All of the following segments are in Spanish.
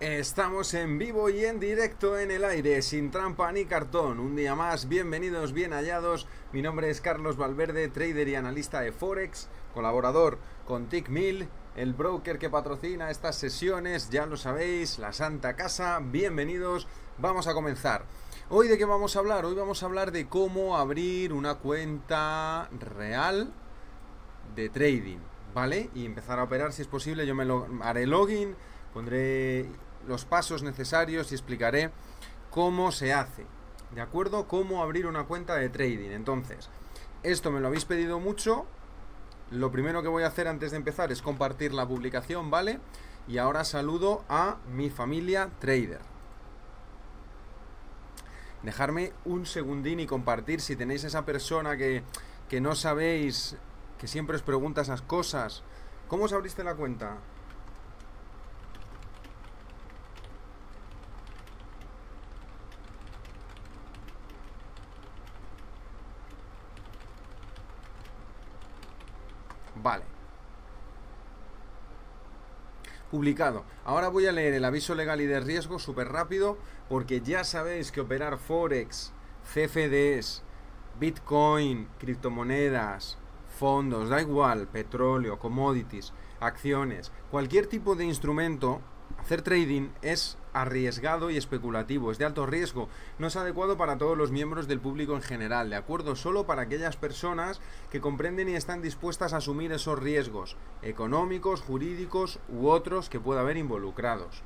Estamos en vivo y en directo en el aire, sin trampa ni cartón. Un día más, bienvenidos, bien hallados. Mi nombre es Carlos Valverde, trader y analista de Forex, colaborador con TickMill, el broker que patrocina estas sesiones, ya lo sabéis, la Santa Casa. Bienvenidos, vamos a comenzar. Hoy de qué vamos a hablar? Hoy vamos a hablar de cómo abrir una cuenta real de trading, ¿vale? Y empezar a operar si es posible. Yo me lo haré login, pondré los pasos necesarios y explicaré cómo se hace. ¿De acuerdo? Cómo abrir una cuenta de trading. Entonces, esto me lo habéis pedido mucho. Lo primero que voy a hacer antes de empezar es compartir la publicación, ¿vale? Y ahora saludo a mi familia trader. Dejarme un segundín y compartir si tenéis esa persona que, que no sabéis, que siempre os pregunta esas cosas. ¿Cómo os abriste la cuenta? Vale. Publicado. Ahora voy a leer el aviso legal y de riesgo súper rápido porque ya sabéis que operar Forex, CFDs, Bitcoin, criptomonedas, fondos, da igual, petróleo, commodities, acciones, cualquier tipo de instrumento, hacer trading es arriesgado y especulativo, es de alto riesgo, no es adecuado para todos los miembros del público en general, ¿de acuerdo? Solo para aquellas personas que comprenden y están dispuestas a asumir esos riesgos económicos, jurídicos u otros que pueda haber involucrados.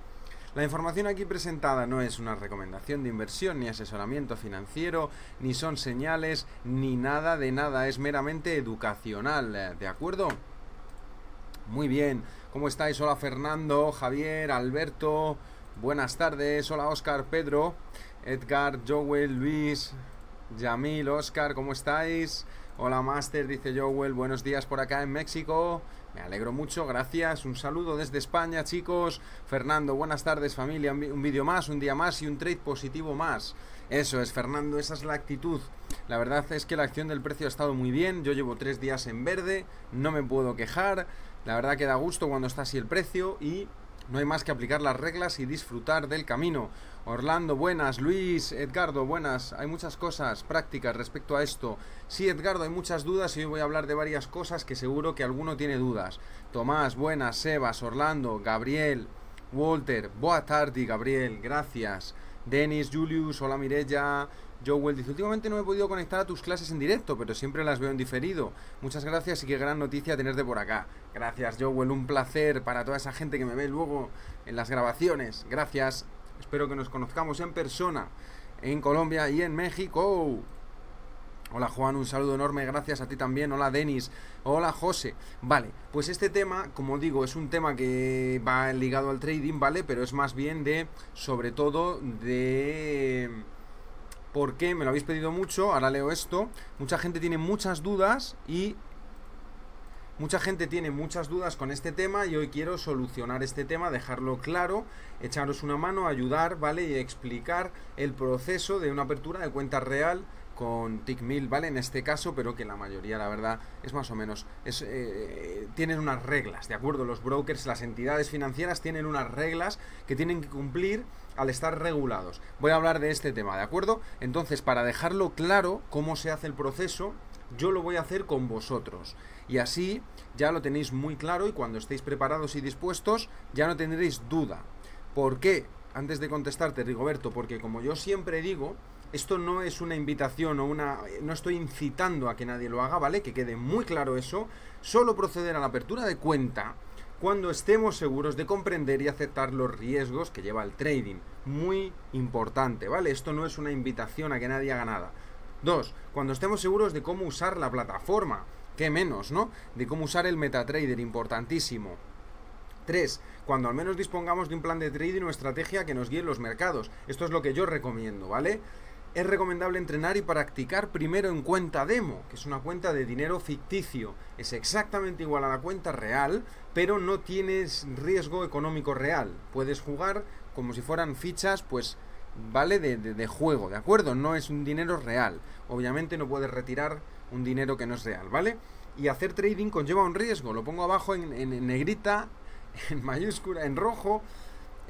La información aquí presentada no es una recomendación de inversión ni asesoramiento financiero, ni son señales, ni nada de nada, es meramente educacional, ¿de acuerdo? Muy bien, ¿cómo estáis? Hola Fernando, Javier, Alberto, Buenas tardes, hola Oscar, Pedro, Edgar, Joel, Luis, Yamil, Oscar, ¿cómo estáis? Hola Master, dice Joel, buenos días por acá en México. Me alegro mucho, gracias. Un saludo desde España, chicos. Fernando, buenas tardes familia. Un vídeo más, un día más y un trade positivo más. Eso es, Fernando, esa es la actitud. La verdad es que la acción del precio ha estado muy bien. Yo llevo tres días en verde, no me puedo quejar. La verdad que da gusto cuando está así el precio y no hay más que aplicar las reglas y disfrutar del camino. Orlando, buenas. Luis, Edgardo, buenas. Hay muchas cosas prácticas respecto a esto. Sí, Edgardo, hay muchas dudas y hoy voy a hablar de varias cosas que seguro que alguno tiene dudas. Tomás, buenas. Sebas, Orlando, Gabriel, Walter. Boa tarde, Gabriel. Gracias. Denis, Julius, hola Mirella, Joel dice, últimamente no he podido conectar a tus clases en directo, pero siempre las veo en diferido. Muchas gracias y qué gran noticia tenerte por acá. Gracias, Joel, un placer para toda esa gente que me ve luego en las grabaciones. Gracias. Espero que nos conozcamos en persona en Colombia y en México. Hola Juan, un saludo enorme, gracias a ti también. Hola Denis, hola José. Vale, pues este tema, como digo, es un tema que va ligado al trading, ¿vale? Pero es más bien de, sobre todo, de porque me lo habéis pedido mucho, ahora leo esto, mucha gente tiene muchas dudas y mucha gente tiene muchas dudas con este tema y hoy quiero solucionar este tema, dejarlo claro, echaros una mano, ayudar, ¿vale? Y explicar el proceso de una apertura de cuenta real con TickMill, ¿vale? En este caso, pero que la mayoría, la verdad, es más o menos, es, eh, tienen unas reglas, ¿de acuerdo? Los brokers, las entidades financieras tienen unas reglas que tienen que cumplir al estar regulados. Voy a hablar de este tema, ¿de acuerdo? Entonces, para dejarlo claro cómo se hace el proceso, yo lo voy a hacer con vosotros. Y así ya lo tenéis muy claro y cuando estéis preparados y dispuestos ya no tendréis duda. ¿Por qué? Antes de contestarte, Rigoberto, porque como yo siempre digo, esto no es una invitación o una... No estoy incitando a que nadie lo haga, ¿vale? Que quede muy claro eso. Solo proceder a la apertura de cuenta cuando estemos seguros de comprender y aceptar los riesgos que lleva el trading. Muy importante, ¿vale? Esto no es una invitación a que nadie haga nada. Dos, cuando estemos seguros de cómo usar la plataforma. ¿Qué menos, no? De cómo usar el MetaTrader, importantísimo. Tres, Cuando al menos dispongamos de un plan de trading o estrategia que nos guíe los mercados. Esto es lo que yo recomiendo, ¿vale? Es recomendable entrenar y practicar primero en cuenta demo, que es una cuenta de dinero ficticio. Es exactamente igual a la cuenta real, pero no tienes riesgo económico real. Puedes jugar como si fueran fichas, pues, vale, de, juego, ¿de acuerdo? No es un dinero real. Obviamente no puedes retirar un dinero que no es real, ¿vale? Y hacer trading conlleva un riesgo. Lo pongo abajo en, en negrita, en mayúscula, en rojo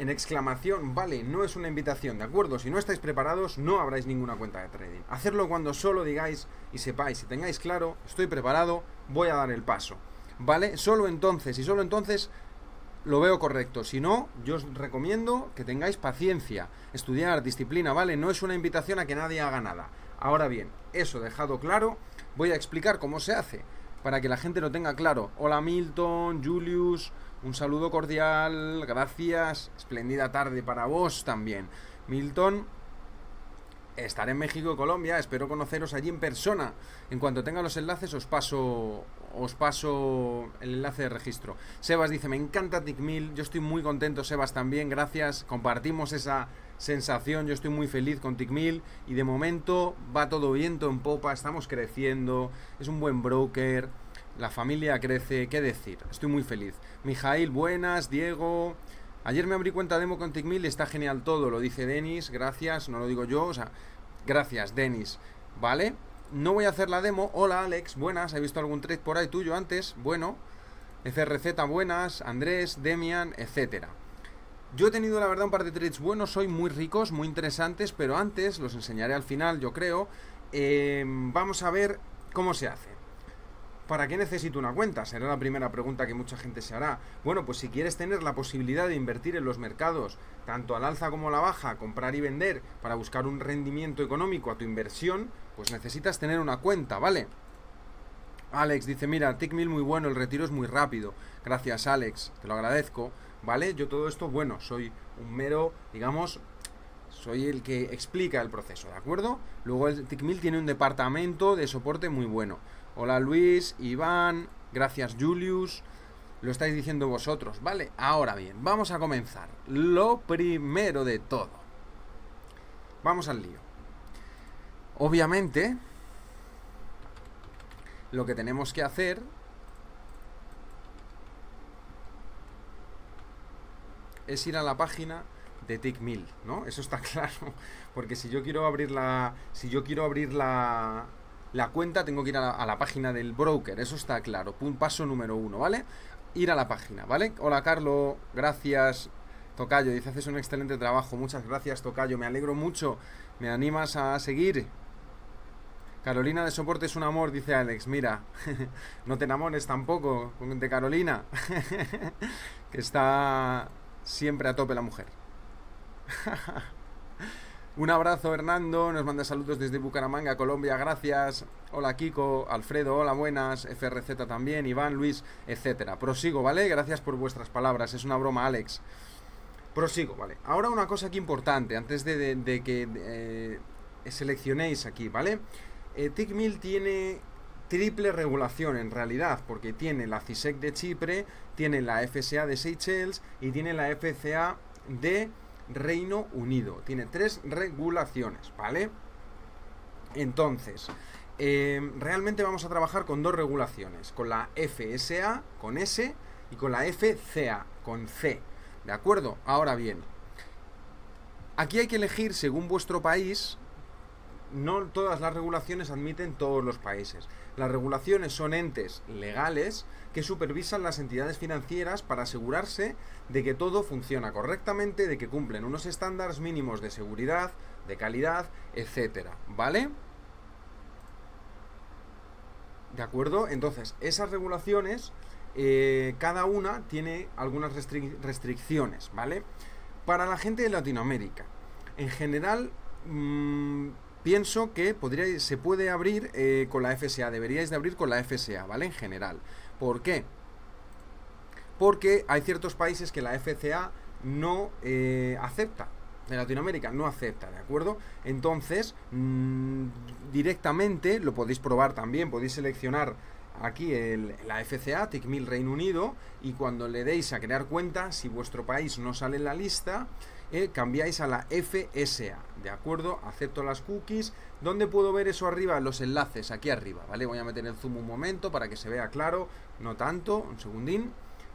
en exclamación, vale, no es una invitación, ¿de acuerdo? Si no estáis preparados, no habráis ninguna cuenta de trading. Hacerlo cuando solo digáis y sepáis y tengáis claro, estoy preparado, voy a dar el paso. ¿Vale? Solo entonces, y solo entonces lo veo correcto. Si no, yo os recomiendo que tengáis paciencia, estudiar, disciplina, ¿vale? No es una invitación a que nadie haga nada. Ahora bien, eso dejado claro, voy a explicar cómo se hace, para que la gente lo tenga claro. Hola Milton, Julius, un saludo cordial, gracias, espléndida tarde para vos también. Milton, estaré en México y Colombia, espero conoceros allí en persona. En cuanto tenga los enlaces os paso os paso el enlace de registro. Sebas dice, me encanta TICMIL, yo estoy muy contento, Sebas también, gracias, compartimos esa sensación, yo estoy muy feliz con TICMIL y de momento va todo viento en popa, estamos creciendo, es un buen broker, la familia crece, qué decir, estoy muy feliz. Mijail, buenas, Diego... Ayer me abrí cuenta demo con TICMIL, está genial todo, lo dice Denis, gracias, no lo digo yo, o sea, gracias Denis, ¿vale? No voy a hacer la demo. Hola Alex, buenas. He visto algún trade por ahí tuyo antes. Bueno. FRZ, buenas. Andrés, Demian, etcétera. Yo he tenido la verdad un par de trades buenos, soy muy ricos, muy interesantes, pero antes los enseñaré al final, yo creo. Em, vamos a ver cómo se hace. ¿Para qué necesito una cuenta? Será la primera pregunta que mucha gente se hará. Bueno, pues si quieres tener la posibilidad de invertir en los mercados, tanto al alza como a la baja, comprar y vender, para buscar un rendimiento económico a tu inversión, pues necesitas tener una cuenta, ¿vale? Alex dice, mira, Tickmill muy bueno, el retiro es muy rápido. Gracias, Alex, te lo agradezco, ¿vale? Yo todo esto, bueno, soy un mero, digamos, soy el que explica el proceso, ¿de acuerdo? Luego el Tickmill tiene un departamento de soporte muy bueno. Hola Luis, Iván, gracias Julius, lo estáis diciendo vosotros, ¿vale? Ahora bien, vamos a comenzar. Lo primero de todo. Vamos al lío. Obviamente, lo que tenemos que hacer es ir a la página de TickMill, ¿no? Eso está claro, porque si yo quiero abrir la si yo quiero abrir la, la cuenta tengo que ir a la, página del broker, eso está claro. paso número uno, ¿vale? Ir a la página, ¿vale? Hola Carlos, gracias. Tocayo, dice, haces un excelente trabajo. Muchas gracias, Tocayo. Me alegro mucho. Me animas a seguir. Carolina de soporte es un amor, dice Alex. Mira, no te enamores tampoco de Carolina, que está siempre a tope la mujer. un abrazo, Hernando. Nos manda saludos desde Bucaramanga, Colombia. Gracias. Hola, Kiko. Alfredo, hola, buenas. FRZ también. Iván, Luis, etcétera. Prosigo, ¿vale? Gracias por vuestras palabras. Es una broma, Alex. Prosigo, ¿vale? Ahora una cosa aquí importante, antes de, que eh, seleccionéis aquí, ¿vale? eh, TICMIL tiene triple regulación en realidad, porque tiene la CISEC de Chipre, tiene la FSA de Seychelles y tiene la FCA de Reino Unido. Tiene tres regulaciones, ¿vale? Entonces, eh, realmente vamos a trabajar con dos regulaciones, con la FSA, con S, y con la FCA, con C. ¿De acuerdo? Ahora bien, aquí hay que elegir según vuestro país no todas las regulaciones admiten todos los países. Las regulaciones son entes legales que supervisan las entidades financieras para asegurarse de que todo funciona correctamente, de que cumplen unos estándares mínimos de seguridad, de calidad, etcétera, ¿vale? ¿De acuerdo? Entonces, esas regulaciones, eh, cada una tiene algunas restricciones, ¿vale? Para la gente de Latinoamérica, en general, mmm, pienso que podría, se puede abrir eh, con la FSA, deberíais de abrir con la FSA, ¿vale? En general. ¿Por qué? Porque hay ciertos países que la FCA no eh, acepta. De Latinoamérica no acepta, ¿de acuerdo? Entonces, mmm, directamente lo podéis probar también, podéis seleccionar aquí el, la FCA, TICMIL Reino Unido, y cuando le deis a crear cuenta, si vuestro país no sale en la lista, eh, cambiáis a la FSA, ¿de acuerdo? Acepto las cookies. ¿Dónde puedo ver eso arriba? Los enlaces, aquí arriba, ¿vale? Voy a meter el zoom un momento para que se vea claro, no tanto, un segundín.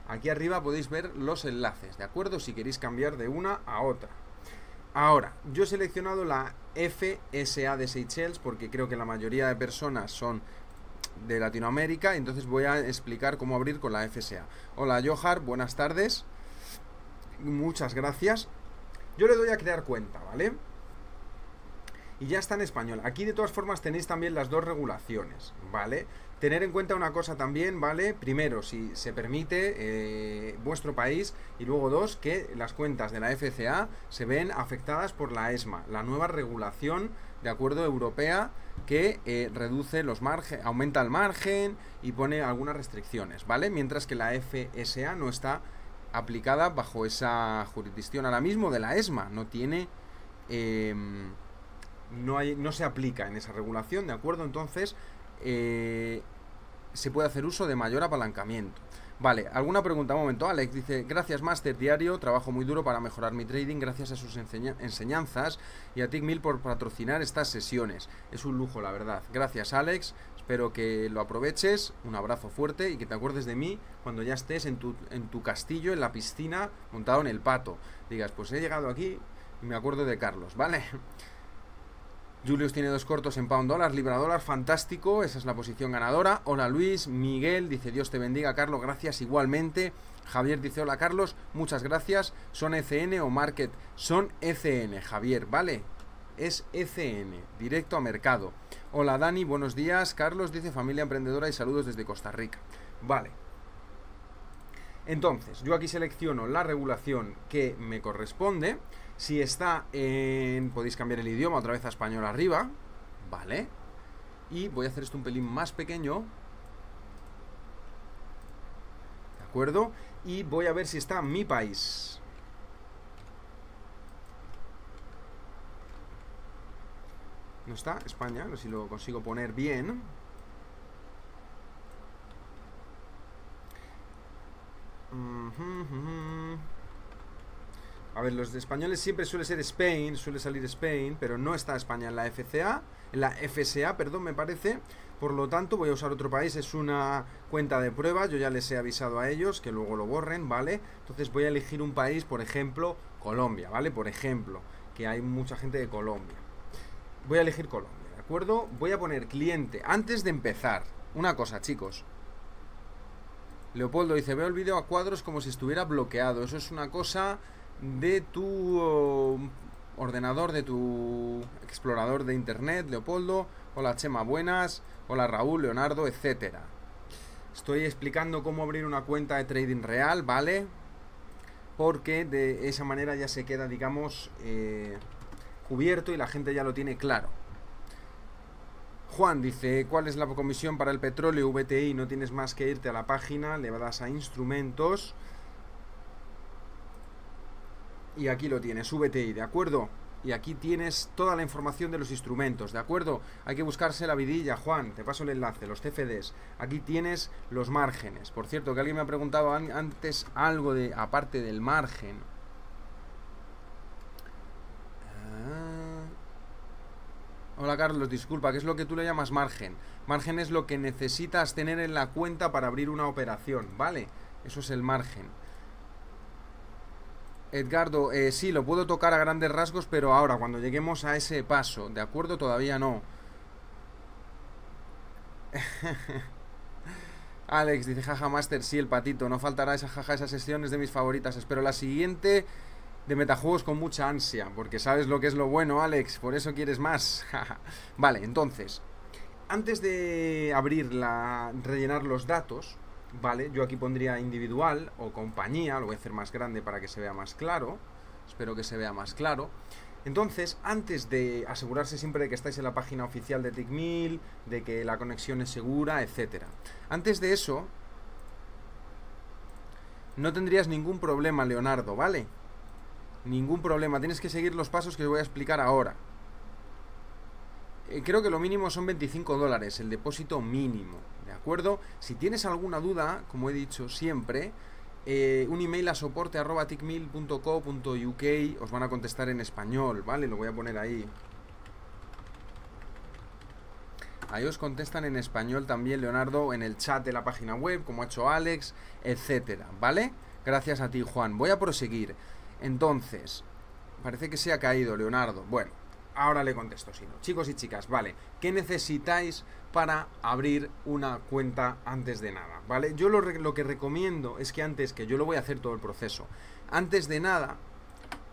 Aquí arriba podéis ver los enlaces, ¿de acuerdo? Si queréis cambiar de una a otra. Ahora, yo he seleccionado la FSA de Seychelles porque creo que la mayoría de personas son de Latinoamérica, entonces voy a explicar cómo abrir con la FSA. Hola Johar, buenas tardes. muchas gracias. Yo le doy a crear cuenta, ¿vale? Y ya está en español. Aquí de todas formas tenéis también las dos regulaciones, ¿vale? Tener en cuenta una cosa también, ¿vale? Primero, si se permite eh, vuestro país y luego dos, que las cuentas de la FCA se ven afectadas por la ESMA, la nueva regulación de acuerdo europea que eh, reduce los margen, aumenta el margen y pone algunas restricciones, ¿vale? Mientras que la FSA no está aplicada bajo esa jurisdicción ahora mismo de la ESMA, no tiene... Em, no, hay, no se aplica en esa regulación, ¿de acuerdo? Entonces, eh, se puede hacer uso de mayor apalancamiento. Vale, ¿alguna pregunta? Un momento, Alex dice, gracias Master Diario, trabajo muy duro para mejorar mi trading gracias a sus enseñanzas y a TickMill por patrocinar estas sesiones. Es un lujo, la verdad. Gracias Alex, espero que lo aproveches, un abrazo fuerte y que te acuerdes de mí cuando ya estés en tu, en tu castillo, en la piscina, montado en el pato. Digas, pues he llegado aquí y me acuerdo de Carlos, ¿vale? Julius tiene dos cortos en pound dólar, libra dólar, fantástico, esa es la posición ganadora. Hola Luis, Miguel dice Dios te bendiga, Carlos, gracias igualmente. Javier dice hola Carlos, muchas gracias. ¿Son ECN o Market? Son ECN, Javier, ¿vale? Es ECN, directo a mercado. Hola Dani, buenos días. Carlos dice familia emprendedora y saludos desde Costa Rica. Vale. Entonces, yo aquí selecciono la regulación que me corresponde si está en... podéis cambiar el idioma otra vez a español arriba, ¿vale? Y voy a hacer esto un pelín más pequeño. ¿De acuerdo? Y voy a ver si está mi país. Está, España, a ver si lo consigo poner bien. A ver, los de españoles siempre suele ser Spain, suele salir Spain, pero no está España en la FCA, en la FSA, perdón, me parece. Por lo tanto, voy a usar otro país, es una cuenta de prueba, yo ya les he avisado a ellos que luego lo borren, ¿vale? Entonces voy a elegir un país, por ejemplo, Colombia, ¿vale? Por ejemplo, que hay mucha gente de Colombia. Voy a elegir Colombia, ¿de acuerdo? Voy a poner cliente. Antes de empezar, una cosa, chicos. Leopoldo dice, veo el vídeo a cuadros como si estuviera bloqueado. Eso es una cosa de tu um, ordenador, de tu explorador de internet, Leopoldo. Hola Chema, buenas. Hola Raúl, Leonardo, etcétera. Estoy explicando cómo abrir una cuenta de trading real, ¿vale? Porque de esa manera ya se queda, digamos, eh, cubierto y la gente ya lo tiene claro. Juan dice, ¿cuál es la comisión para el petróleo VTI? No tienes más que irte a la página, le das a instrumentos y aquí lo tienes, VTI, ¿de acuerdo? Y aquí tienes toda la información de los instrumentos, ¿de acuerdo? Hay que buscarse la vidilla, Juan, te paso el enlace, los CFDs. Aquí tienes los márgenes. Por cierto, que alguien me ha preguntado antes algo de, aparte del margen. Ah. Hola Carlos, disculpa, ¿qué es lo que tú le llamas margen? Margen es lo que necesitas tener en la cuenta para abrir una operación, ¿vale? Eso es el margen. Edgardo, eh, sí, lo puedo tocar a grandes rasgos, pero ahora, cuando lleguemos a ese paso, ¿de acuerdo? Todavía no. Alex dice, jaja, Master, sí, el patito. No faltará esa jaja, esas sesiones de mis favoritas. Espero la siguiente de metajuegos con mucha ansia, porque sabes lo que es lo bueno, Alex, por eso quieres más. vale, entonces, antes de abrir la, rellenar los datos, ¿vale? Yo aquí pondría individual o compañía, lo voy a hacer más grande para que se vea más claro, espero que se vea más claro. Entonces, antes de asegurarse siempre de que estáis en la página oficial de TickMill, de que la conexión es segura, etcétera. Antes de eso, no tendrías ningún problema, Leonardo, ¿vale? Ningún problema, tienes que seguir los pasos que os voy a explicar ahora. Eh, creo que lo mínimo son 25 dólares, el depósito mínimo, ¿de acuerdo? Si tienes alguna duda, como he dicho siempre, eh, un email a soporte arroba os van a contestar en español, ¿vale? Lo voy a poner ahí. Ahí os contestan en español también, Leonardo, en el chat de la página web, como ha hecho Alex, etcétera, ¿vale? Gracias a ti, Juan. Voy a proseguir. Entonces, parece que se ha caído, Leonardo. Bueno, ahora le contesto, si no. Chicos y chicas, vale, ¿qué necesitáis para abrir una cuenta antes de nada? ¿Vale? Yo lo, lo, que recomiendo es que antes, que yo lo voy a hacer todo el proceso, Antes de nada,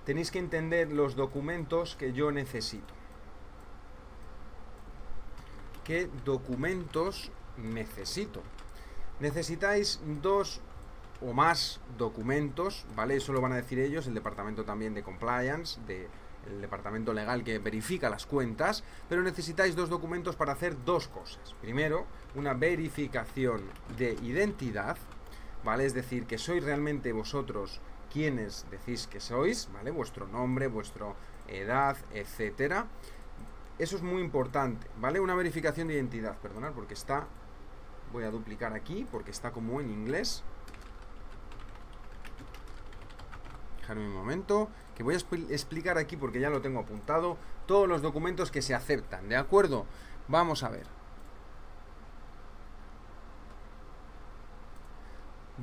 tenéis que entender los documentos que yo necesito. ¿Qué documentos necesito? Necesitáis dos o más documentos, ¿vale? Eso lo van a decir ellos, el departamento también de compliance, de el departamento legal que verifica las cuentas, pero necesitáis dos documentos para hacer dos cosas. Primero, una verificación de identidad, ¿vale? Es decir, que sois realmente vosotros quienes decís que sois, ¿vale? Vuestro nombre, vuestra edad, etcétera. Eso es muy importante, ¿vale? Una verificación de identidad, perdonad, porque está... Voy a duplicar aquí porque está como en inglés. Dejadme un momento, que voy a explicar aquí porque ya lo tengo apuntado, todos los documentos que se aceptan, ¿de acuerdo? Vamos a ver.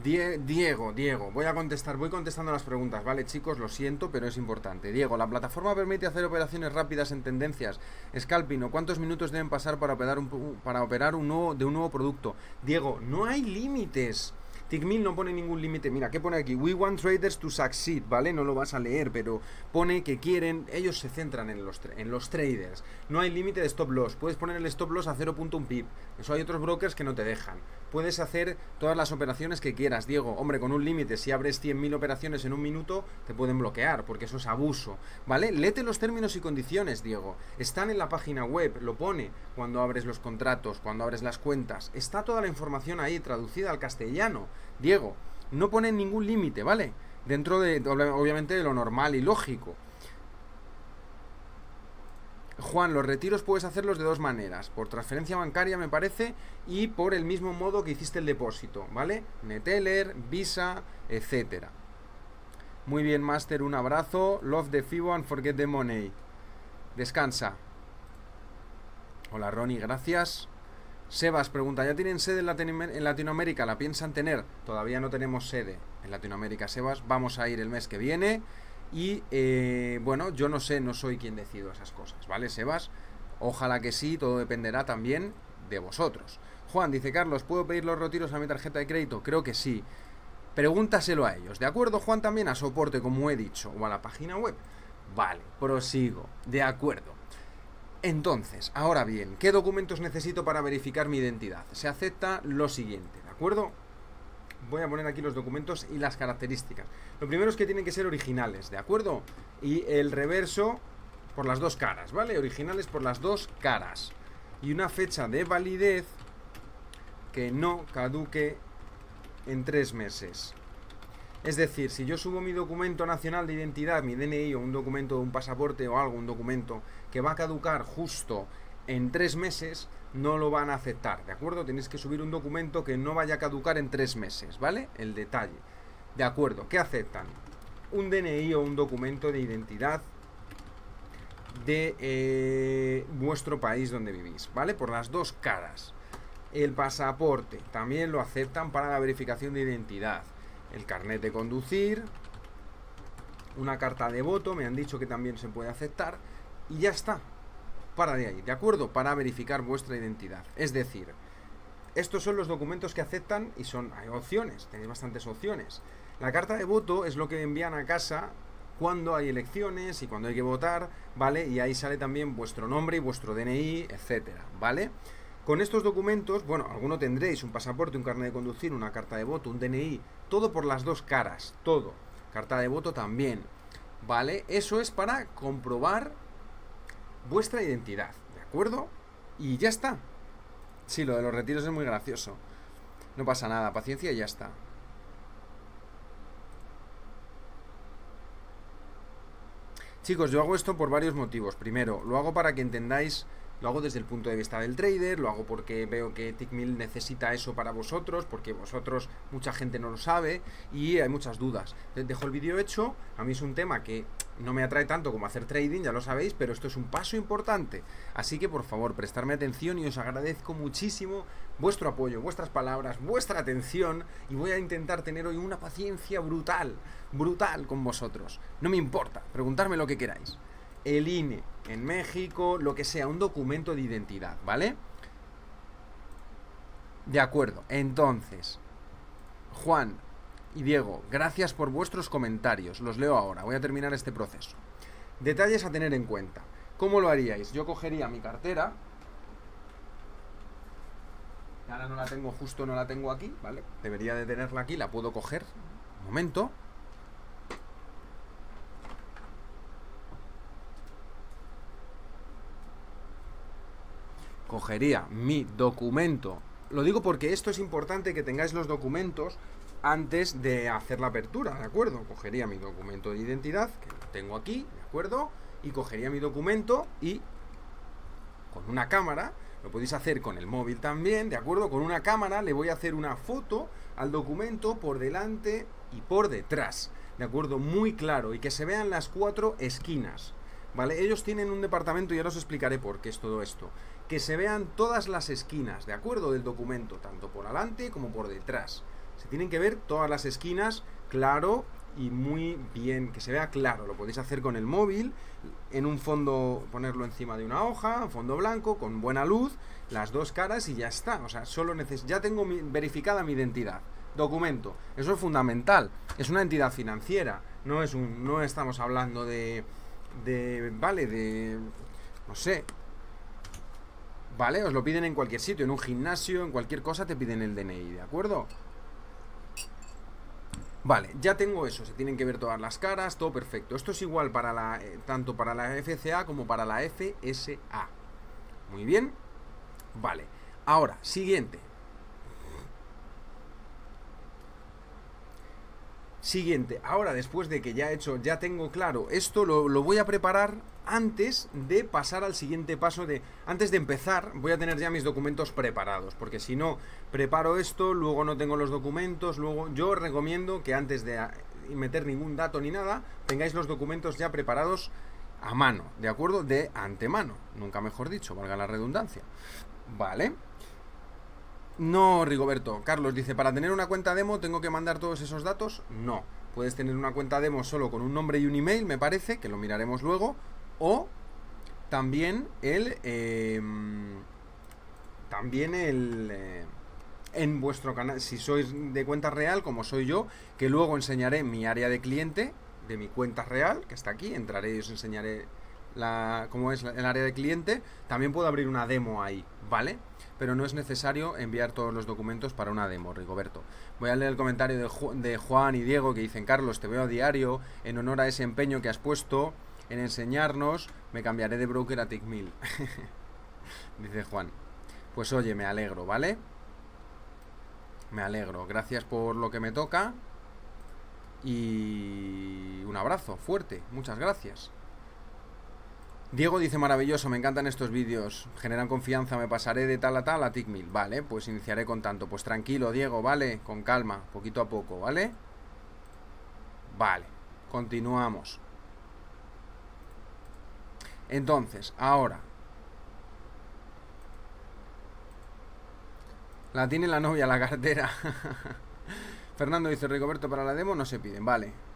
Diego, Diego, voy a contestar, voy contestando las preguntas, ¿vale chicos? Lo siento, pero es importante. Diego, la plataforma permite hacer operaciones rápidas en tendencias. Scalpino, ¿cuántos minutos deben pasar para operar un, para operar un nuevo, de un nuevo producto? Diego, no hay límites. Tickmill no pone ningún límite. Mira, ¿qué pone aquí? We want traders to succeed, ¿vale? No lo vas a leer, pero pone que quieren, ellos se centran en los, en los traders. No hay límite de stop loss. Puedes poner el stop loss a 0.1 pip. Eso hay otros brokers que no te dejan. Puedes hacer todas las operaciones que quieras, Diego. Hombre, con un límite, si abres 100.000 operaciones en un minuto, te pueden bloquear, porque eso es abuso, ¿vale? Lete los términos y condiciones, Diego. Están en la página web, lo pone cuando abres los contratos, cuando abres las cuentas. Está toda la información ahí traducida al castellano. Diego, no pone ningún límite, ¿vale? Dentro de, obviamente, de lo normal y lógico. Juan, los retiros puedes hacerlos de dos maneras, por transferencia bancaria me parece y por el mismo modo que hiciste el depósito, ¿vale? Neteller, Visa, etcétera. Muy bien, Master, un abrazo. Love the FIBO and forget the money. Descansa. Hola, Ronnie, gracias. Sebas pregunta, ¿ya tienen sede en, Latinoamérica? ¿La piensan tener? Todavía no tenemos sede en Latinoamérica, Sebas. Vamos a ir el mes que viene. Y eh, bueno, yo no sé, no soy quien decido esas cosas, ¿vale, Sebas? Ojalá que sí, todo dependerá también de vosotros. Juan dice, Carlos, ¿puedo pedir los retiros a mi tarjeta de crédito? Creo que sí. Pregúntaselo a ellos. ¿De acuerdo, Juan? También a soporte, como he dicho, o a la página web. Vale, prosigo. De acuerdo. Entonces, ahora bien, ¿qué documentos necesito para verificar mi identidad? Se acepta lo siguiente, ¿de acuerdo? voy a poner aquí los documentos y las características. Lo primero es que tienen que ser originales, ¿de acuerdo? Y el reverso por las dos caras, ¿vale? Originales por las dos caras. Y una fecha de validez que no caduque en tres meses. Es decir, si yo subo mi documento nacional de identidad, mi DNI o un documento un pasaporte o algo, un documento que va a caducar justo en tres meses, no lo van a aceptar, ¿de acuerdo? Tenéis que subir un documento que no vaya a caducar en tres meses, ¿vale? El detalle. De acuerdo, ¿qué aceptan? Un DNI o un documento de identidad de eh, vuestro país donde vivís, ¿vale? Por las dos caras. El pasaporte también lo aceptan para la verificación de identidad. El carnet de conducir, una carta de voto, me han dicho que también se puede aceptar. Y ya está, para de ahí, ¿de acuerdo? Para verificar vuestra identidad. Es decir, estos son los documentos que aceptan y son, hay opciones, tenéis bastantes opciones. La carta de voto es lo que envían a casa cuando hay elecciones y cuando hay que votar, ¿vale? Y ahí sale también vuestro nombre y vuestro DNI, etcétera, ¿vale? Con estos documentos, bueno, alguno tendréis un pasaporte, un carnet de conducir, una carta de voto, un DNI, todo por las dos caras, todo. Carta de voto también, ¿vale? Eso es para comprobar vuestra identidad, ¿de acuerdo? Y ya está. Sí, lo de los retiros es muy gracioso. No pasa nada, paciencia y ya está. Chicos, yo hago esto por varios motivos. Primero, lo hago para que entendáis lo hago desde el punto de vista del trader, lo hago porque veo que Tickmill necesita eso para vosotros, porque vosotros, mucha gente no lo sabe y hay muchas dudas. Dejo el vídeo hecho, a mí es un tema que no me atrae tanto como hacer trading, ya lo sabéis, pero esto es un paso importante. Así que por favor, prestarme atención y os agradezco muchísimo vuestro apoyo, vuestras palabras, vuestra atención y voy a intentar tener hoy una paciencia brutal, brutal con vosotros. No me importa, preguntarme lo que queráis el INE en México, lo que sea, un documento de identidad, ¿vale? De acuerdo, entonces, Juan, y Diego, gracias por vuestros comentarios. Los leo ahora. Voy a terminar este proceso. Detalles a tener en cuenta. ¿Cómo lo haríais? Yo cogería mi cartera. Ahora no la tengo, justo no la tengo aquí, ¿vale? Debería de tenerla aquí, la puedo coger. Un momento. Cogería mi documento. Lo digo porque esto es importante que tengáis los documentos antes de hacer la apertura, ¿de acuerdo? Cogería mi documento de identidad, que lo tengo aquí, ¿de acuerdo? Y cogería mi documento y con una cámara, lo podéis hacer con el móvil también, ¿de acuerdo? Con una cámara le voy a hacer una foto al documento por delante y por detrás, ¿de acuerdo? Muy claro y que se vean las cuatro esquinas, ¿vale? Ellos tienen un departamento y ahora os explicaré por qué es todo esto. Que se vean todas las esquinas, ¿de acuerdo? Del documento, tanto por delante como por detrás. Se tienen que ver todas las esquinas claro y muy bien, que se vea claro. Lo podéis hacer con el móvil, en un fondo, ponerlo encima de una hoja, fondo blanco, con buena luz, las dos caras y ya está. O sea, solo necesito, ya tengo verificada mi identidad. Documento, eso es fundamental. Es una entidad financiera, no es un, no estamos hablando de, de, vale, de, no sé, vale, os lo piden en cualquier sitio, en un gimnasio, en cualquier cosa te piden el DNI, ¿de acuerdo? Vale, ya tengo eso, se tienen que ver todas las caras, todo perfecto. Esto es igual para la, eh, tanto para la FCA como para la FSA. Muy bien. Vale, ahora, siguiente. Siguiente, ahora después de que ya he hecho, ya tengo claro, esto lo, lo, voy a preparar antes de pasar al siguiente paso de, antes de empezar, voy a tener ya mis documentos preparados, porque si no preparo esto, luego no tengo los documentos, luego yo recomiendo que antes de meter ningún dato ni nada, tengáis los documentos ya preparados a mano, ¿de acuerdo? De antemano, nunca mejor dicho, valga la redundancia. Vale. No, Rigoberto. Carlos dice, para tener una cuenta demo tengo que mandar todos esos datos. No. Puedes tener una cuenta demo solo con un nombre y un email, me parece, que lo miraremos luego. O también el... Em, también el... Eh, en vuestro canal, si sois de cuenta real, como soy yo, que luego enseñaré mi área de cliente de mi cuenta real, que está aquí, entraré y os enseñaré la, cómo es el área de cliente. También puedo abrir una demo ahí, ¿vale? Pero no es necesario enviar todos los documentos para una demo, Rigoberto. Voy a leer el comentario de, Juan y Diego que dicen, Carlos, te veo a diario, en honor a ese empeño que has puesto en enseñarnos, me cambiaré de broker a Tickmill. Dice Juan. Pues oye, me alegro, ¿vale? Me alegro. Gracias por lo que me toca. Y un abrazo fuerte. Muchas gracias. Diego dice maravilloso, me encantan estos vídeos, generan confianza, me pasaré de tal a tal a Tickmill. Vale, pues iniciaré con tanto. Pues tranquilo, Diego, vale, con calma, poquito a poco, ¿vale? Vale, continuamos. Entonces, ahora. La tiene la novia, la cartera. Fernando dice, Rigoberto, para la demo no se piden, vale.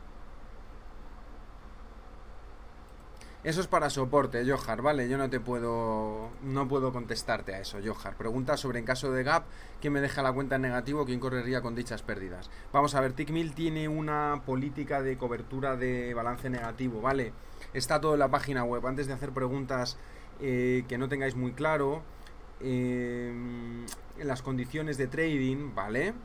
Eso es para soporte, Johar, ¿vale? Yo no te puedo... No puedo contestarte a eso, Johar. Pregunta sobre en caso de gap, ¿quién me deja la cuenta en negativo? ¿Quién correría con dichas pérdidas? Vamos a ver, Tickmill tiene una política de cobertura de balance negativo, ¿vale? Está todo en la página web. Antes de hacer preguntas eh, que no tengáis muy claro, eh, las condiciones de trading, ¿vale?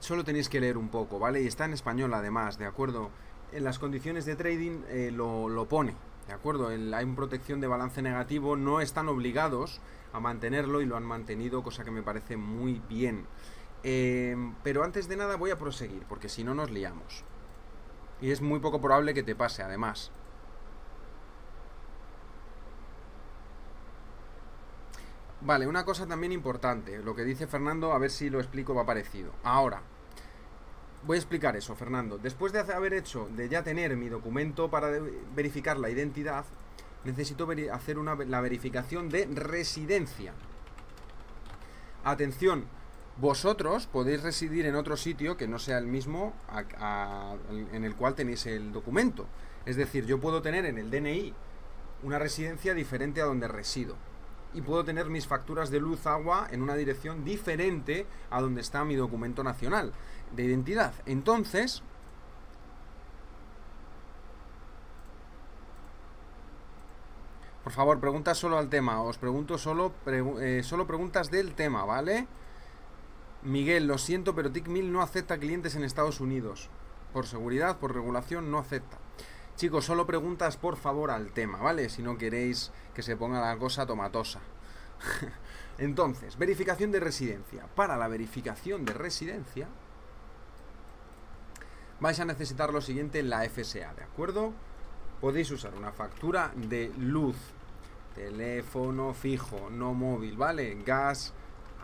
Solo tenéis que leer un poco, ¿vale? Y está en español además, ¿de acuerdo? En las condiciones de trading eh, lo, pone, ¿de acuerdo? hay una protección de balance negativo, no están obligados a mantenerlo y lo han mantenido, cosa que me parece muy bien. Em, pero antes de nada voy a proseguir, porque si no nos liamos. Y es muy poco probable que te pase, además. Vale, una cosa también importante, lo que dice Fernando, a ver si lo explico va parecido. Ahora, voy a explicar eso, Fernando. Después de haber hecho, de ya tener mi documento para verificar la identidad, necesito hacer una, la verificación de residencia. Atención, vosotros podéis residir en otro sitio que no sea el mismo en el cual tenéis el documento. Es decir, yo puedo tener en el DNI una residencia diferente a donde resido. Y puedo tener mis facturas de luz, agua en una dirección diferente a donde está mi documento nacional de identidad. Entonces, por favor, preguntas solo al tema. Os pregunto solo, eh, solo preguntas del tema, ¿vale? Miguel, lo siento, pero TICMIL no acepta clientes en Estados Unidos. Por seguridad, por regulación, no acepta. Chicos, solo preguntas por favor al tema, ¿vale? Si no queréis que se ponga la cosa tomatosa. Entonces, verificación de residencia. Para la verificación de residencia vais a necesitar lo siguiente en la FSA, ¿de acuerdo? Podéis usar una factura de luz, teléfono fijo, no móvil, ¿vale? Gas,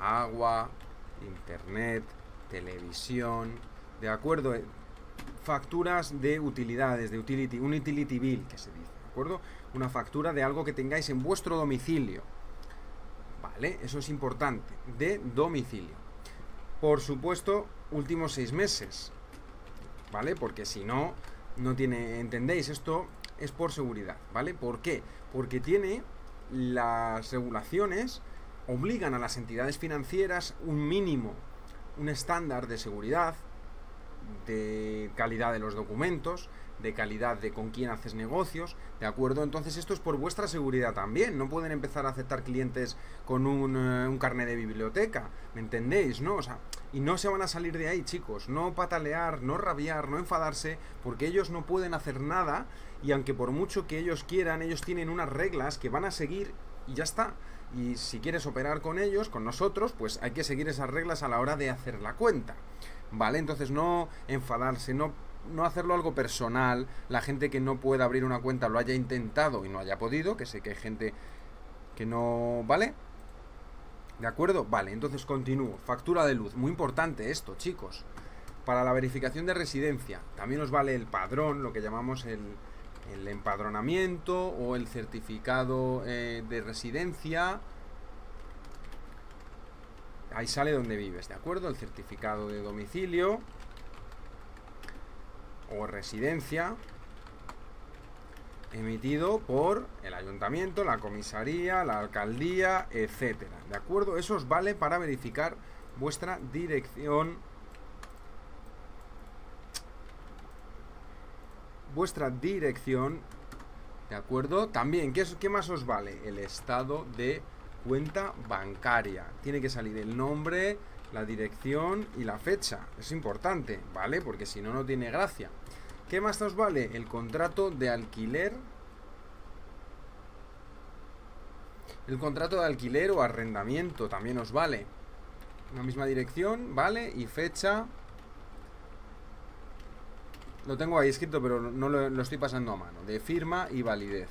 agua, internet, televisión, ¿de acuerdo? Facturas de utilidades, de utility, un utility bill que se dice, ¿de acuerdo? Una factura de algo que tengáis en vuestro domicilio. Vale, eso es importante, de domicilio. Por supuesto, últimos seis meses, ¿vale? Porque si no, no tiene, ¿entendéis? Esto es por seguridad, ¿vale? ¿Por qué? Porque tiene las regulaciones obligan a las entidades financieras un mínimo, un estándar de seguridad de calidad de los documentos, de calidad de con quién haces negocios, ¿de acuerdo? Entonces esto es por vuestra seguridad también, no pueden empezar a aceptar clientes con un, eh, un carnet de biblioteca, ¿me entendéis? ¿No? O sea, y no se van a salir de ahí, chicos, no patalear, no rabiar, no enfadarse, porque ellos no pueden hacer nada y aunque por mucho que ellos quieran, ellos tienen unas reglas que van a seguir y ya está. Y si quieres operar con ellos, con nosotros, pues hay que seguir esas reglas a la hora de hacer la cuenta. ¿Vale? Entonces no enfadarse, no, no hacerlo algo personal, la gente que no pueda abrir una cuenta lo haya intentado y no haya podido, que sé que hay gente que no, ¿vale? ¿De acuerdo? Vale, entonces continúo. Factura de luz, muy importante esto, chicos. Para la verificación de residencia, también os vale el padrón, lo que llamamos el, el empadronamiento o el certificado eh, de residencia ahí sale donde vives, ¿de acuerdo? El certificado de domicilio o residencia emitido por el ayuntamiento, la comisaría, la alcaldía, etcétera. ¿De acuerdo? Eso os vale para verificar vuestra dirección vuestra dirección, ¿de acuerdo? También, ¿qué, ¿qué, más os vale? El estado de cuenta bancaria. Tiene que salir el nombre, la dirección y la fecha. Es importante, ¿vale? Porque si no, no tiene gracia. ¿Qué más os vale? El contrato de alquiler. El contrato de alquiler o arrendamiento también os vale. La misma dirección, ¿vale? Y fecha. Lo tengo ahí escrito, pero no lo, lo estoy pasando a mano. De firma y validez.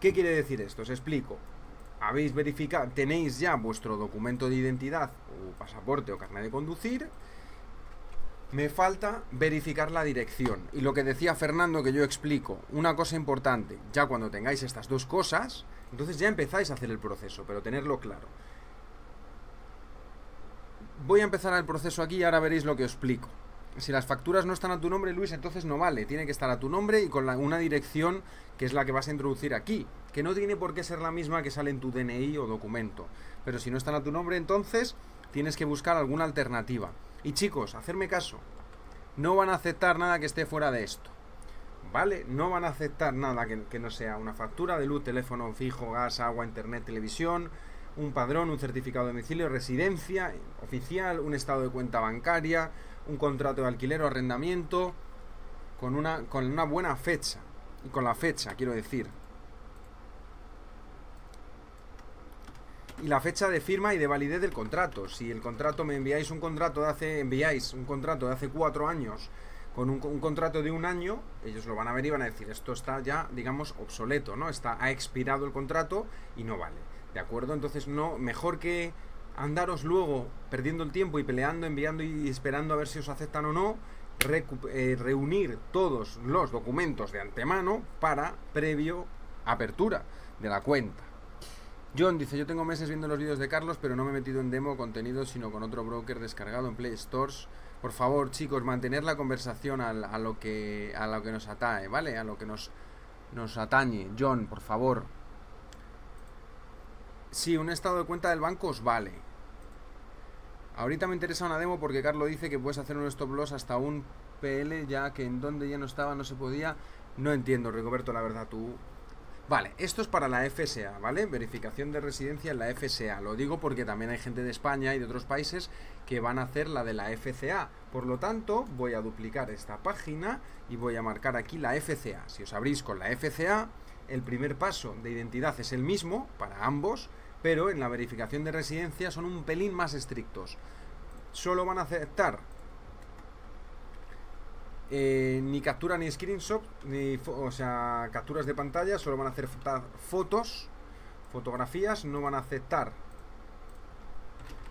¿Qué quiere decir esto? Os explico. Habéis verificado, tenéis ya vuestro documento de identidad o pasaporte o carnet de conducir. Me falta verificar la dirección. Y lo que decía Fernando que yo explico, una cosa importante, ya cuando tengáis estas dos cosas, entonces ya empezáis a hacer el proceso, pero tenerlo claro. Voy a empezar el proceso aquí y ahora veréis lo que os explico si las facturas no están a tu nombre, Luis, entonces no vale. Tiene que estar a tu nombre y con una dirección que es la que vas a introducir aquí. Que no tiene por qué ser la misma que sale en tu DNI o documento. Pero si no están a tu nombre, entonces tienes que buscar alguna alternativa. Y chicos, hacerme caso. No van a aceptar nada que esté fuera de esto. ¿Vale? No van a aceptar nada que, que no sea una factura de luz, teléfono fijo, gas, agua, internet, televisión, un padrón, un certificado de domicilio, residencia oficial, un estado de cuenta bancaria, un contrato de alquiler o arrendamiento con una, con una buena fecha. Y con la fecha, quiero decir. Y la fecha de firma y de validez del contrato. Si el contrato me enviáis un contrato de hace, enviáis un contrato de hace cuatro años con un, un, contrato de un año, ellos lo van a ver y van a decir, esto está ya, digamos, obsoleto, ¿no? Está, ha expirado el contrato y no vale. ¿De acuerdo? Entonces, no, mejor que andaros luego perdiendo el tiempo y peleando, enviando y esperando a ver si os aceptan o no, eh, reunir todos los documentos de antemano para previo apertura de la cuenta. John dice, yo tengo meses viendo los vídeos de Carlos, pero no me he metido en demo contenido, sino con otro broker descargado en Play Stores. Por favor, chicos, mantener la conversación a, a lo, que, a lo que nos atae, ¿vale? A lo que nos, nos atañe. John, por favor, Sí, un estado de cuenta del banco os vale. Ahorita me interesa una demo porque Carlos dice que puedes hacer un stop loss hasta un PL, ya que en donde ya no estaba no se podía. No entiendo, Rigoberto, la verdad, tú. Vale, esto es para la FSA, ¿vale? Verificación de residencia en la FSA. Lo digo porque también hay gente de España y de otros países que van a hacer la de la FCA. Por lo tanto, voy a duplicar esta página y voy a marcar aquí la FCA. Si os abrís con la FCA, el primer paso de identidad es el mismo para ambos, pero en la verificación de residencia son un pelín más estrictos. Solo van a aceptar eh, ni captura ni screenshot, ni o sea, capturas de pantalla, solo van a hacer fotos, fotografías, no van a aceptar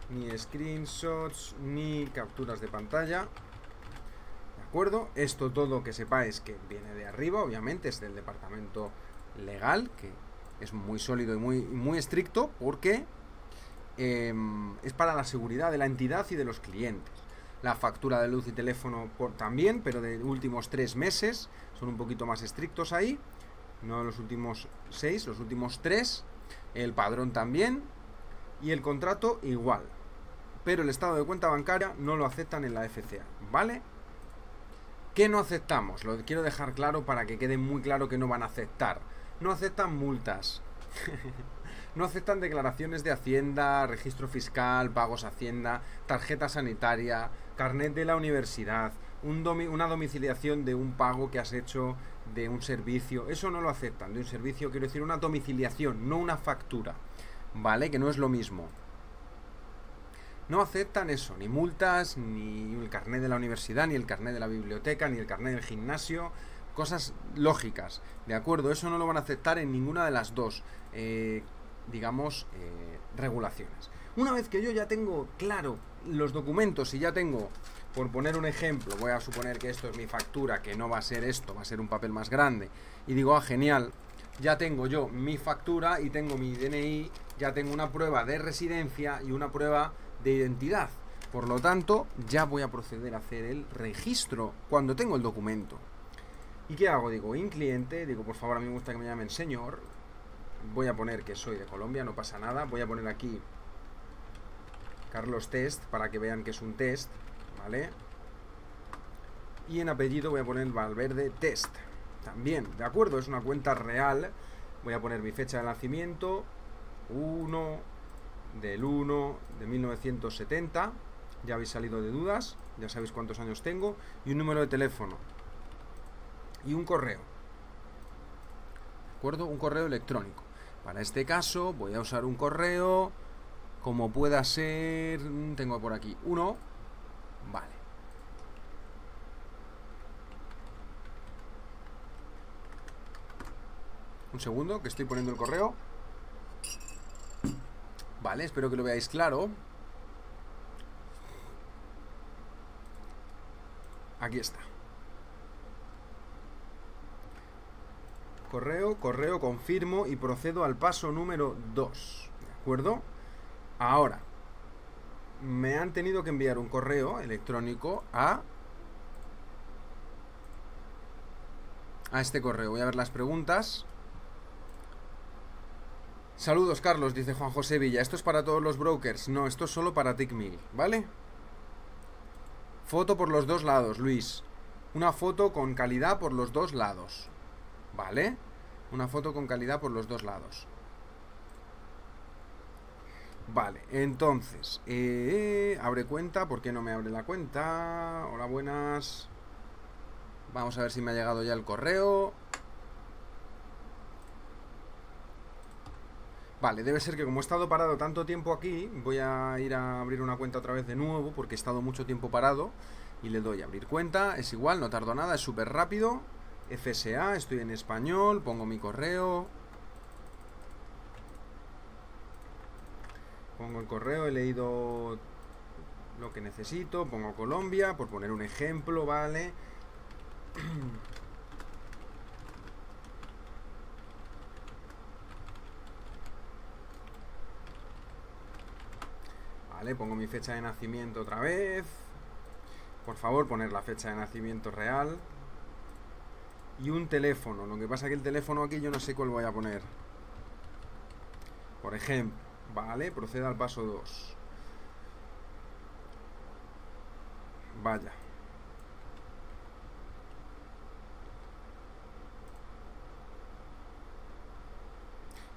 ni screenshots ni capturas de pantalla. ¿De acuerdo? Esto todo que sepáis que viene de arriba, obviamente, es del departamento legal, que es muy sólido y muy, muy estricto porque em, es para la seguridad de la entidad y de los clientes la factura de luz y teléfono por, también, pero de últimos tres meses, son un poquito más estrictos ahí, no los últimos seis, los últimos tres, el padrón también, y el contrato igual, pero el estado de cuenta bancaria no lo aceptan en la FCA, ¿vale? ¿Qué no aceptamos? Lo quiero dejar claro para que quede muy claro que no van a aceptar. No aceptan multas. No aceptan declaraciones de Hacienda, registro fiscal, pagos Hacienda, tarjeta sanitaria, carnet de la universidad, una domiciliación de un pago que has hecho de un servicio. Eso no lo aceptan. De un servicio quiero decir una domiciliación, no una factura. ¿Vale? Que no es lo mismo. No aceptan eso, ni multas, ni el carnet de la universidad, ni el carnet de la biblioteca, ni el carnet del gimnasio. Cosas lógicas, ¿de acuerdo? Eso no lo van a aceptar en ninguna de las dos. Eh, digamos, eh, regulaciones. Una vez que yo ya tengo claro los documentos y ya tengo, por poner un ejemplo, voy a suponer que esto es mi factura, que no va a ser esto, va a ser un papel más grande, y digo, ah, genial, ya tengo yo mi factura y tengo mi DNI, ya tengo una prueba de residencia y una prueba de identidad. Por lo tanto, ya voy a proceder a hacer el registro cuando tengo el documento. ¿Y qué hago? Digo, in cliente, digo, por favor, a mí me gusta que me llamen señor, voy a poner que soy de Colombia, no pasa nada. Voy a poner aquí Carlos Test para que vean que es un test, ¿vale? Y en apellido voy a poner Valverde Test. También, ¿de acuerdo? Es una cuenta real. Voy a poner mi fecha de nacimiento. 1 del 1 de 1970. Ya habéis salido de dudas. Ya sabéis cuántos años tengo. Y un número de teléfono. Y un correo. ¿De acuerdo? Un correo electrónico. Para este caso voy a usar un correo como pueda ser... Mm, tengo por aquí uno. Vale. Un segundo, que estoy poniendo el correo. Vale, espero que lo veáis claro. Aquí está. Correo, correo, confirmo y procedo al paso número 2. ¿De acuerdo? Ahora, me han tenido que enviar un correo electrónico a... A este correo. Voy a ver las preguntas. Saludos, Carlos, dice Juan José Villa. Esto es para todos los brokers. No, esto es solo para TickMill, ¿vale? Foto por los dos lados, Luis. Una foto con calidad por los dos lados. ¿Vale? Una foto con calidad por los dos lados. Vale, entonces, eh, abre cuenta, ¿por qué no me abre la cuenta? Hola, buenas. Vamos a ver si me ha llegado ya el correo. Vale, debe ser que como he estado parado tanto tiempo aquí, voy a ir a abrir una cuenta otra vez de nuevo, porque he estado mucho tiempo parado. Y le doy a abrir cuenta, es igual, no tardo nada, es súper rápido. FSA, estoy en español, pongo mi correo. Pongo el correo, he leído lo que necesito, pongo Colombia, por poner un ejemplo, ¿vale? Vale, pongo mi fecha de nacimiento otra vez. Por favor, poner la fecha de nacimiento real y un teléfono. Lo que pasa es que el teléfono aquí yo no sé cuál voy a poner. Por ejemplo, Vale, proceda al paso 2. Vaya.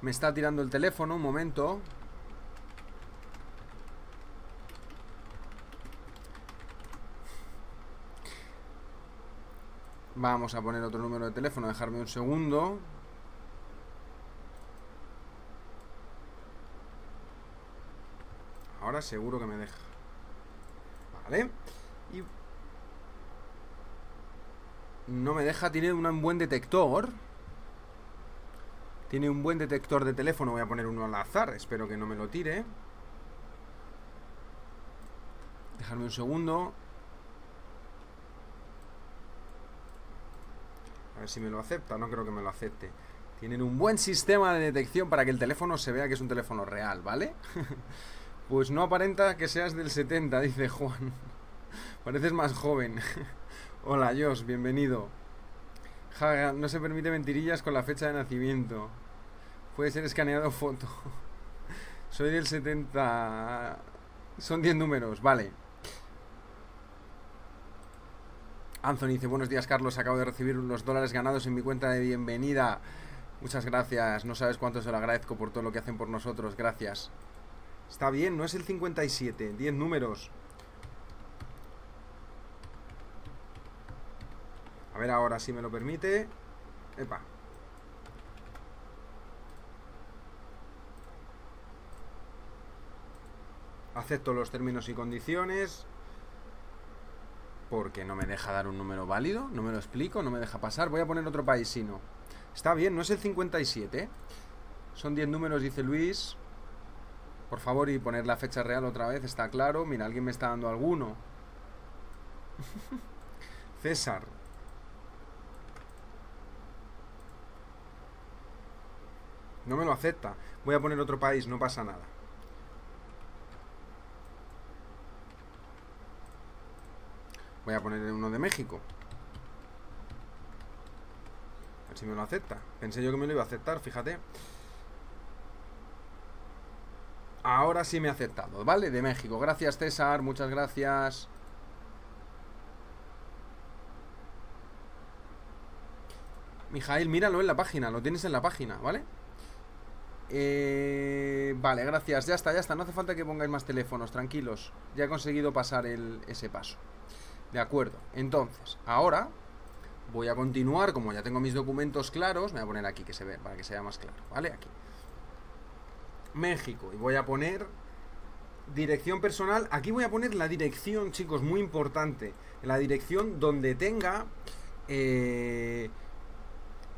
Me está tirando el teléfono, un momento. Vamos a poner otro número de teléfono, dejarme un segundo. Ahora seguro que me deja. Vale. Y... No me deja, tiene un buen detector. Tiene un buen detector de teléfono, voy a poner uno al azar, espero que no me lo tire. Dejarme un segundo. A ver si me lo acepta, no creo que me lo acepte. Tienen un buen sistema de detección para que el teléfono se vea que es un teléfono real, ¿vale? pues no aparenta que seas del 70, dice Juan. Pareces más joven. Hola, Josh, bienvenido no se permite mentirillas con la fecha de nacimiento. Puede ser escaneado foto. Soy del 70. Son 10 números, vale. Anthony dice, buenos días Carlos, acabo de recibir unos dólares ganados en mi cuenta de bienvenida. Muchas gracias, no sabes cuánto se lo agradezco por todo lo que hacen por nosotros, gracias. Está bien, no es el 57, 10 números. A ver ahora si me lo permite. Epa. Acepto los términos y condiciones. Porque no me deja dar un número válido. No me lo explico, no me deja pasar. Voy a poner otro país si no. Está bien, no es el 57. Son 10 números, dice Luis. Por favor, y poner la fecha real otra vez, está claro. Mira, alguien me está dando alguno. César, No me lo acepta. Voy a poner otro país, no pasa nada. Voy a poner uno de México. A ver si me lo acepta. Pensé yo que me lo iba a aceptar, fíjate. Ahora sí me ha aceptado, ¿vale? De México. Gracias, César. Muchas gracias. Mijail, míralo en la página. Lo tienes en la página, ¿vale? Eh, vale, gracias. Ya está, ya está. No hace falta que pongáis más teléfonos, tranquilos. Ya he conseguido pasar ese paso. De acuerdo. Entonces, ahora voy a continuar. Como ya tengo mis documentos claros, me voy a poner aquí que se ve, para que sea más claro. ¿Vale? Aquí. México. Y voy a poner dirección personal. Aquí voy a poner la dirección, chicos, muy importante. La dirección donde tenga eh,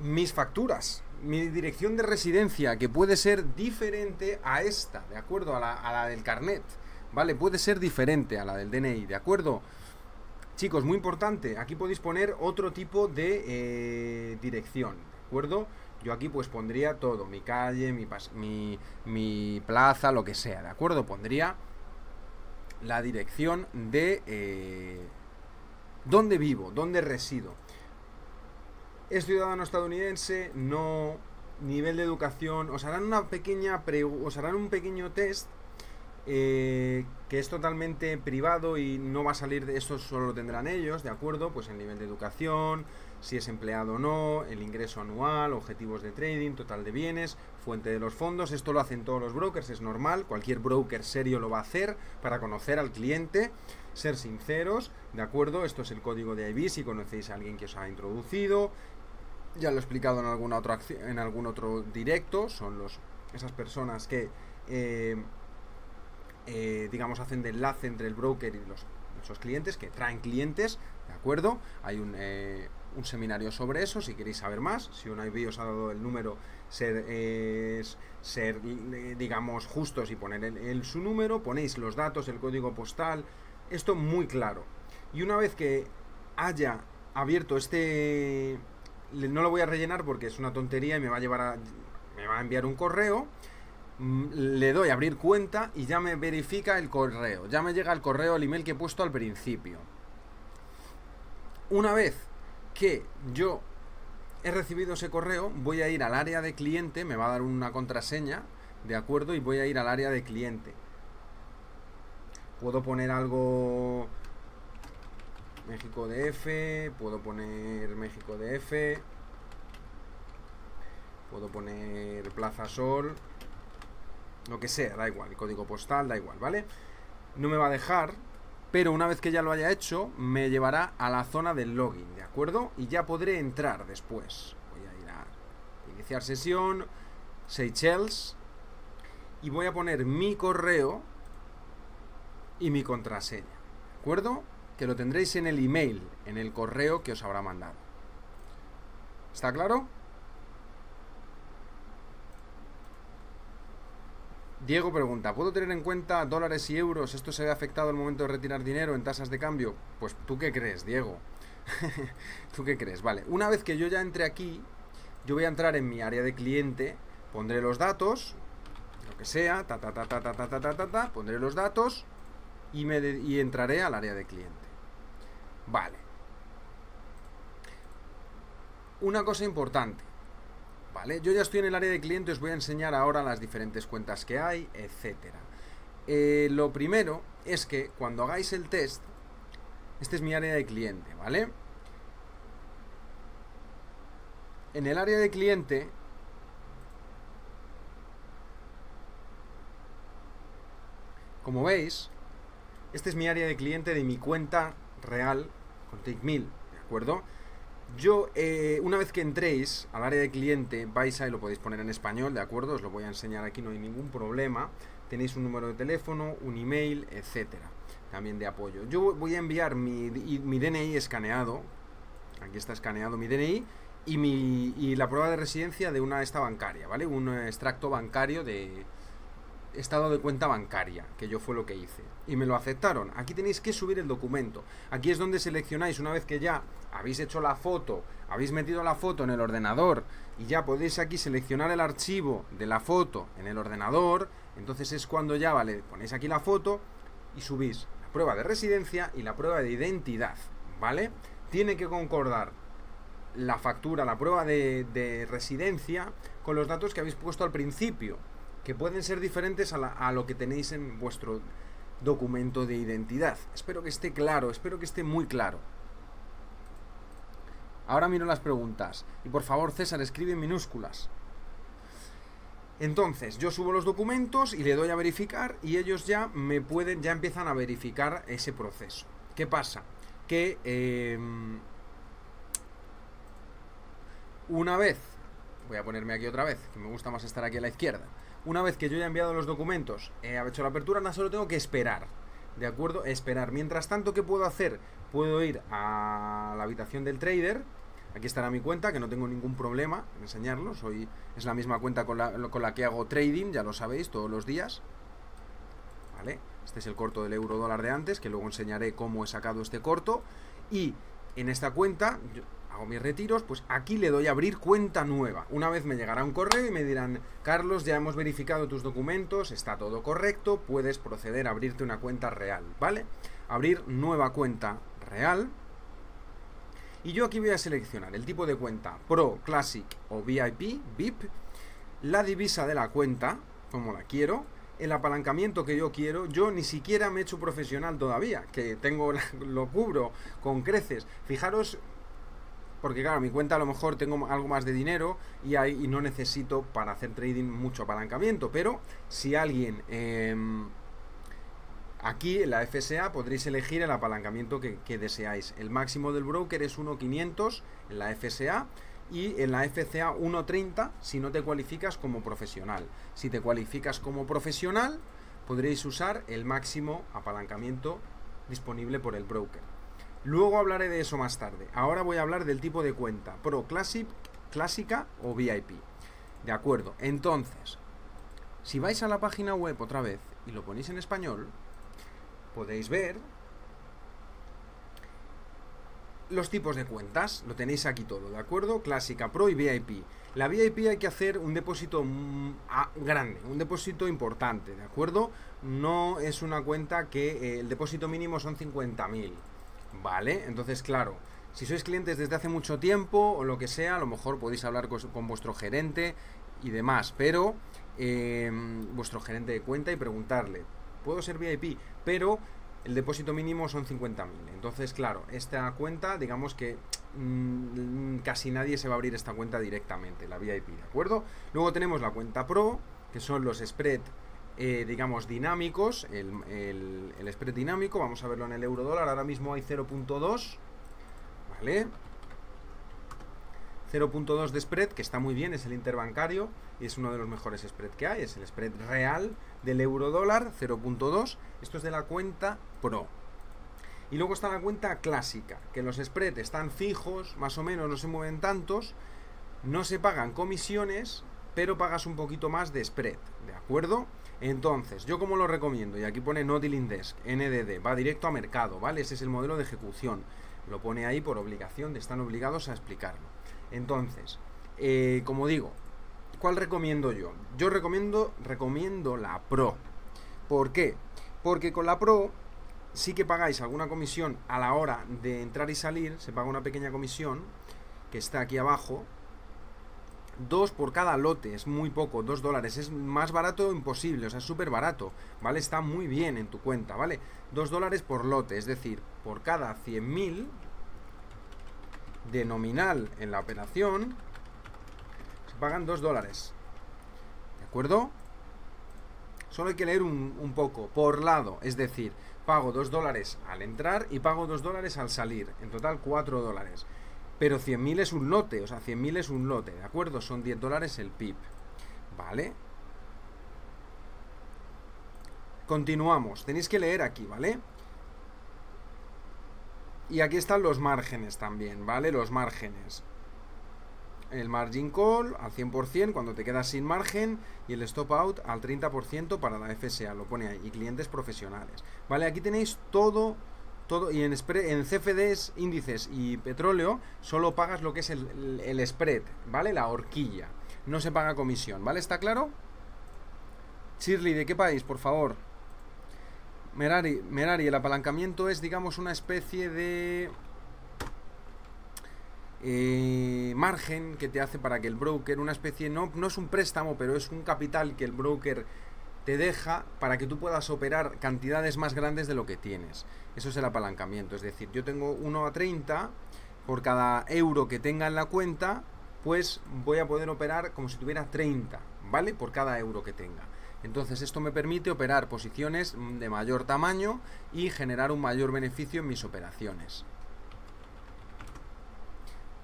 mis facturas mi dirección de residencia, que puede ser diferente a esta, ¿de acuerdo? A la, del carnet, ¿vale? Puede ser diferente a la del DNI, ¿de acuerdo? Chicos, muy importante, aquí podéis poner otro tipo de eh, dirección, ¿de acuerdo? Yo aquí pues pondría todo, mi calle, mi, mi, mi, plaza, lo que sea, ¿de acuerdo? Pondría la dirección de eh, dónde vivo, dónde resido es ciudadano estadounidense, no nivel de educación, os harán una pequeña os harán un pequeño test eh, que es totalmente privado y no va a salir de eso, solo lo tendrán ellos, ¿de acuerdo? Pues el nivel de educación, si es empleado o no, el ingreso anual, objetivos de trading, total de bienes, fuente de los fondos, esto lo hacen todos los brokers, es normal, cualquier broker serio lo va a hacer para conocer al cliente, ser sinceros, ¿de acuerdo? Esto es el código de IB si conocéis a alguien que os ha introducido, ya lo he explicado en alguna otra en algún otro directo, son los esas personas que eh, eh, digamos hacen de enlace entre el broker y los clientes, que traen clientes, ¿de acuerdo? Hay un, eh, un seminario sobre eso, si queréis saber más, si un IB os ha dado el número, ser, ser digamos, justos y poner el, su número, ponéis los datos, el código postal, esto muy claro. Y una vez que haya abierto este no lo voy a rellenar porque es una tontería y me va a llevar a, me va a enviar un correo. Mm, le doy a abrir cuenta y ya me verifica el correo. Ya me llega el correo, el email que he puesto al principio. Una vez que yo he recibido ese correo, voy a ir al área de cliente, me va a dar una contraseña ¿de acuerdo? Y voy a ir al área de cliente. Puedo poner algo... México DF, puedo poner México DF, puedo poner Plaza Sol, lo que sea, da igual, el código postal, da igual, ¿vale? No me va a dejar, pero una vez que ya lo haya hecho, me llevará a la zona del login, ¿de acuerdo? Y ya podré entrar después. Voy a ir a iniciar sesión, Seychelles, y voy a poner mi correo y mi contraseña, ¿de acuerdo? Que lo tendréis en el email, en el correo que os habrá mandado. ¿Está claro? Diego pregunta, ¿puedo tener en cuenta dólares y euros? ¿Esto se ve afectado al momento de retirar dinero en tasas de cambio? Pues tú qué crees, Diego. ¿Tú qué crees? Vale, una vez que yo ya entre aquí, yo voy a entrar en mi área de cliente, pondré los datos, lo que sea, ta ta ta ta ta ta ta ta, ta, pondré los datos y, me y entraré al área de cliente. Vale. Una cosa importante. ¿Vale? Yo ya estoy en el área de cliente, os voy a enseñar ahora las diferentes cuentas que hay, etcétera. Eh, lo primero es que cuando hagáis el test, este es mi área de cliente, ¿vale? En el área de cliente como veis, este es mi área de cliente de mi cuenta real con TakeMill, ¿de acuerdo? Yo, eh, una vez que entréis al área de cliente, vais a, y lo podéis poner en español, ¿de acuerdo? Os lo voy a enseñar aquí, no hay ningún problema. Tenéis un número de teléfono, un email, etcétera. También de apoyo. Yo voy a enviar mi, DNI escaneado. Aquí está escaneado mi DNI. Y, mi, y la prueba de residencia de una esta bancaria, ¿vale? Un extracto bancario de, estado de cuenta bancaria, que yo fue lo que hice. Y me lo aceptaron. Aquí tenéis que subir el documento. Aquí es donde seleccionáis, una vez que ya habéis hecho la foto, habéis metido la foto en el ordenador y ya podéis aquí seleccionar el archivo de la foto en el ordenador, entonces es cuando ya, vale, ponéis aquí la foto y subís la prueba de residencia y la prueba de identidad, ¿vale? Tiene que concordar la factura, la prueba de, de residencia con los datos que habéis puesto al principio que pueden ser diferentes a, lo que tenéis en vuestro documento de identidad. Espero que esté claro, espero que esté muy claro. Ahora miro las preguntas. Y por favor, César, escribe en minúsculas. Entonces, yo subo los documentos y le doy a verificar y ellos ya me pueden, ya empiezan a verificar ese proceso. ¿Qué pasa? Que em, una vez, voy a ponerme aquí otra vez, que me gusta más estar aquí a la izquierda. Una vez que yo ya he enviado los documentos, he hecho la apertura, nada solo tengo que esperar. ¿De acuerdo? Esperar. Mientras tanto, ¿qué puedo hacer? Puedo ir a la habitación del trader. Aquí estará mi cuenta, que no tengo ningún problema en enseñarlo. Soy, es la misma cuenta con la, con la que hago trading, ya lo sabéis, todos los días. ¿Vale? Este es el corto del euro dólar de antes, que luego enseñaré cómo he sacado este corto. Y en esta cuenta, hago mis retiros, pues aquí le doy a abrir cuenta nueva. Una vez me llegará un correo y me dirán, Carlos, ya hemos verificado tus documentos, está todo correcto, puedes proceder a abrirte una cuenta real, ¿vale? Abrir nueva cuenta real. Y yo aquí voy a seleccionar el tipo de cuenta Pro, Classic o VIP, VIP, la divisa de la cuenta, como la quiero, el apalancamiento que yo quiero, yo ni siquiera me he hecho profesional todavía, que tengo lo cubro con creces. Fijaros porque claro, mi cuenta a lo mejor tengo algo más de dinero y, no necesito para hacer trading mucho apalancamiento, pero si alguien... Em, aquí en la FSA podréis elegir el apalancamiento que, que, deseáis. El máximo del broker es 1.500 en la FSA y en la FCA 1.30 si no te cualificas como profesional. Si te cualificas como profesional, podréis usar el máximo apalancamiento disponible por el broker. Luego hablaré de eso más tarde. Ahora voy a hablar del tipo de cuenta, Pro Classic, Clásica o VIP. De acuerdo, entonces, si vais a la página web otra vez y lo ponéis en español, podéis ver los tipos de cuentas, lo tenéis aquí todo, ¿de acuerdo? Clásica, Pro y VIP. La VIP hay que hacer un depósito mm, grande, un depósito importante, ¿de acuerdo? No es una cuenta que eh, el depósito mínimo son 50.000 Vale, entonces claro, si sois clientes desde hace mucho tiempo o lo que sea, a lo mejor podéis hablar con, vuestro gerente y demás, pero em, vuestro gerente de cuenta y preguntarle, ¿puedo ser VIP? Pero el depósito mínimo son 50.000. Entonces, claro, esta cuenta, digamos que mm, casi nadie se va a abrir esta cuenta directamente, la VIP, ¿de acuerdo? Luego tenemos la cuenta Pro, que son los spread, eh, digamos, dinámicos, el, el spread dinámico, vamos a verlo en el euro dólar, ahora mismo hay 0.2, ¿vale? 0.2 de spread, que está muy bien, es el interbancario y es uno de los mejores spread que hay, es el spread real del euro dólar, 0.2. Esto es de la cuenta Pro. Y luego está la cuenta clásica, que los spreads están fijos, más o menos no se mueven tantos, no se pagan comisiones, pero pagas un poquito más de spread, ¿de acuerdo? Entonces, yo como lo recomiendo, y aquí pone No Dealing Desk, NDD, va directo a mercado, ¿vale? Ese es el modelo de ejecución. Lo pone ahí por obligación, están obligados a explicarlo. Entonces, eh, como digo, ¿cuál recomiendo yo? Yo recomiendo, recomiendo la Pro. ¿Por qué? Porque con la Pro sí que pagáis alguna comisión a la hora de entrar y salir, se paga una pequeña comisión que está aquí abajo. Dos por cada lote, es muy poco, dos dólares. Es más barato imposible, o sea, es súper barato, ¿vale? Está muy bien en tu cuenta, ¿vale? Dos dólares por lote, es decir, por cada 100.000 de nominal en la operación, se pagan 2 dólares. ¿De acuerdo? Solo hay que leer un, poco, por lado, es decir, pago 2 dólares al entrar y pago 2 dólares al salir. En total 4 dólares. Pero 100.000 es un lote, o sea, 100.000 es un lote, ¿de acuerdo? Son 10 dólares el PIB. ¿Vale? Continuamos. Tenéis que leer aquí, ¿vale? Y aquí están los márgenes también, ¿vale? Los márgenes. El margin call al 100% cuando te quedas sin margen y el stop out al 30% para la FSA, lo pone ahí, y clientes profesionales. Vale, aquí tenéis todo, y en, CFDs, índices y petróleo, solo pagas lo que es el, el spread, ¿vale? La horquilla. No se paga comisión, ¿vale? ¿Está claro? Shirley, ¿de qué país, por favor? Merari, Merari, el apalancamiento es, digamos, una especie de eh, margen que te hace para que el broker, una especie, no, no es un préstamo, pero es un capital que el broker te deja para que tú puedas operar cantidades más grandes de lo que tienes. Eso es el apalancamiento. Es decir, yo tengo 1 a 30, por cada euro que tenga en la cuenta, pues voy a poder operar como si tuviera 30, ¿vale? Por cada euro que tenga. Entonces esto me permite operar posiciones de mayor tamaño y generar un mayor beneficio en mis operaciones.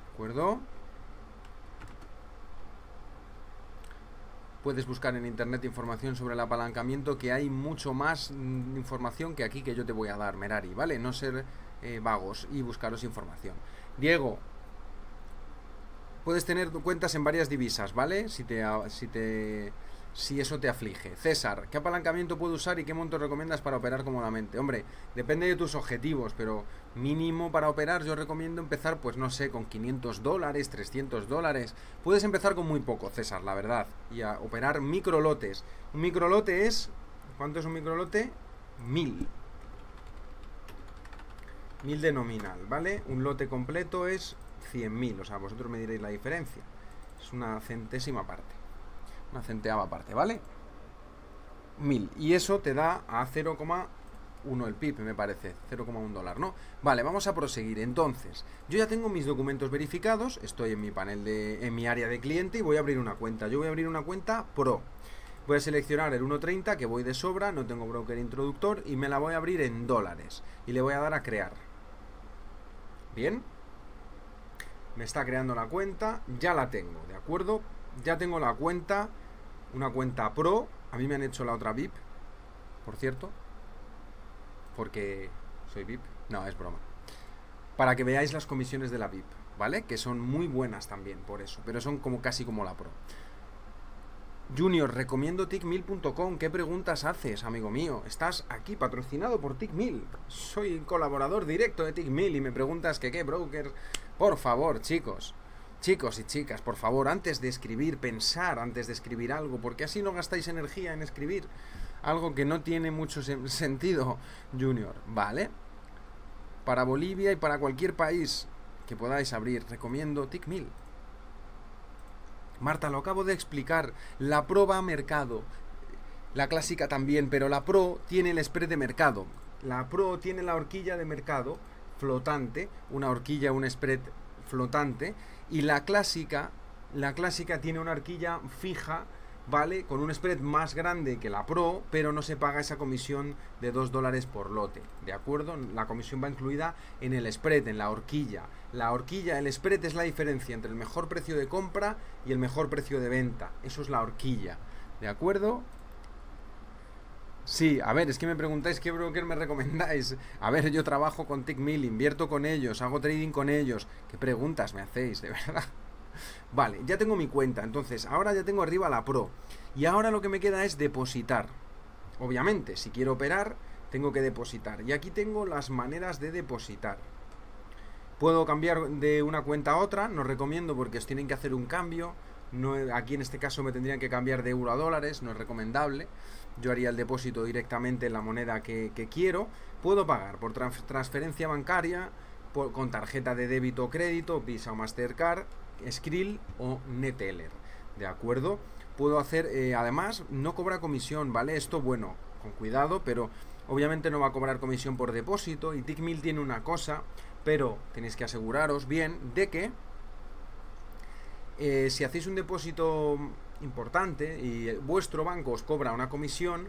¿De acuerdo? Puedes buscar en internet información sobre el apalancamiento que hay mucho más mm, información que aquí que yo te voy a dar, Merari, ¿vale? No ser eh, vagos y buscaros información. Diego, puedes tener cuentas en varias divisas, ¿vale? Si te, si te si eso te aflige. César, ¿qué apalancamiento puedo usar y qué monto recomiendas para operar cómodamente? Hombre, depende de tus objetivos, pero mínimo para operar yo recomiendo empezar, pues no sé, con 500 dólares, 300 dólares. Puedes empezar con muy poco, César, la verdad, y a operar microlotes. Un microlote es... ¿Cuánto es un microlote? Mil. Mil de nominal, ¿vale? Un lote completo es 100.000, o sea, vosotros me diréis la diferencia. Es una centésima parte una centeava parte, ¿vale? 1000. Y eso te da a 0,1 el PIB, me parece. 0,1 dólar, ¿no? Vale, vamos a proseguir. Entonces, yo ya tengo mis documentos verificados. Estoy en mi panel de. en mi área de cliente y voy a abrir una cuenta. Yo voy a abrir una cuenta Pro. Voy a seleccionar el 1.30 que voy de sobra, no tengo broker introductor y me la voy a abrir en dólares. Y le voy a dar a crear. Bien. Me está creando la cuenta, ya la tengo, ¿de acuerdo? Ya tengo la cuenta, una cuenta pro. A mí me han hecho la otra VIP, por cierto. Porque soy VIP. No, es broma. Para que veáis las comisiones de la VIP, ¿vale? Que son muy buenas también, por eso. Pero son como casi como la pro. Junior, recomiendo tickmill.com. ¿Qué preguntas haces, amigo mío? Estás aquí patrocinado por Tickmill. Soy colaborador directo de Tickmill y me preguntas que qué broker. Por favor, chicos. Chicos y chicas, por favor, antes de escribir, pensar antes de escribir algo, porque así no gastáis energía en escribir algo que no tiene mucho sentido, Junior, ¿vale? Para Bolivia y para cualquier país que podáis abrir, recomiendo TickMill. Marta, lo acabo de explicar. La Pro va a mercado. La clásica también, pero la Pro tiene el spread de mercado. La Pro tiene la horquilla de mercado flotante, una horquilla, un spread flotante, y la clásica, la clásica tiene una horquilla fija ¿vale? Con un spread más grande que la Pro, pero no se paga esa comisión de 2 dólares por lote, ¿de acuerdo? La comisión va incluida en el spread, en la horquilla. La horquilla, el spread es la diferencia entre el mejor precio de compra y el mejor precio de venta. Eso es la horquilla, ¿de acuerdo? Sí, a ver, es que me preguntáis qué broker me recomendáis. A ver, yo trabajo con TickMill, invierto con ellos, hago trading con ellos. ¿Qué preguntas me hacéis, de verdad? Vale, ya tengo mi cuenta, entonces ahora ya tengo arriba la Pro. Y ahora lo que me queda es depositar. Obviamente, si quiero operar, tengo que depositar. Y aquí tengo las maneras de depositar. Puedo cambiar de una cuenta a otra, no recomiendo porque os tienen que hacer un cambio. No, aquí en este caso me tendrían que cambiar de euro a dólares, no es recomendable. Yo haría el depósito directamente en la moneda que, quiero. Puedo pagar por transferencia bancaria, con tarjeta de débito o crédito, Visa o Mastercard, Skrill o Neteller. ¿De acuerdo? Puedo hacer, eh, además, no cobra comisión, ¿vale? Esto, bueno, con cuidado, pero obviamente no va a cobrar comisión por depósito. Y Tickmill tiene una cosa, pero tenéis que aseguraros bien de que eh, si hacéis un depósito importante y vuestro banco os cobra una comisión,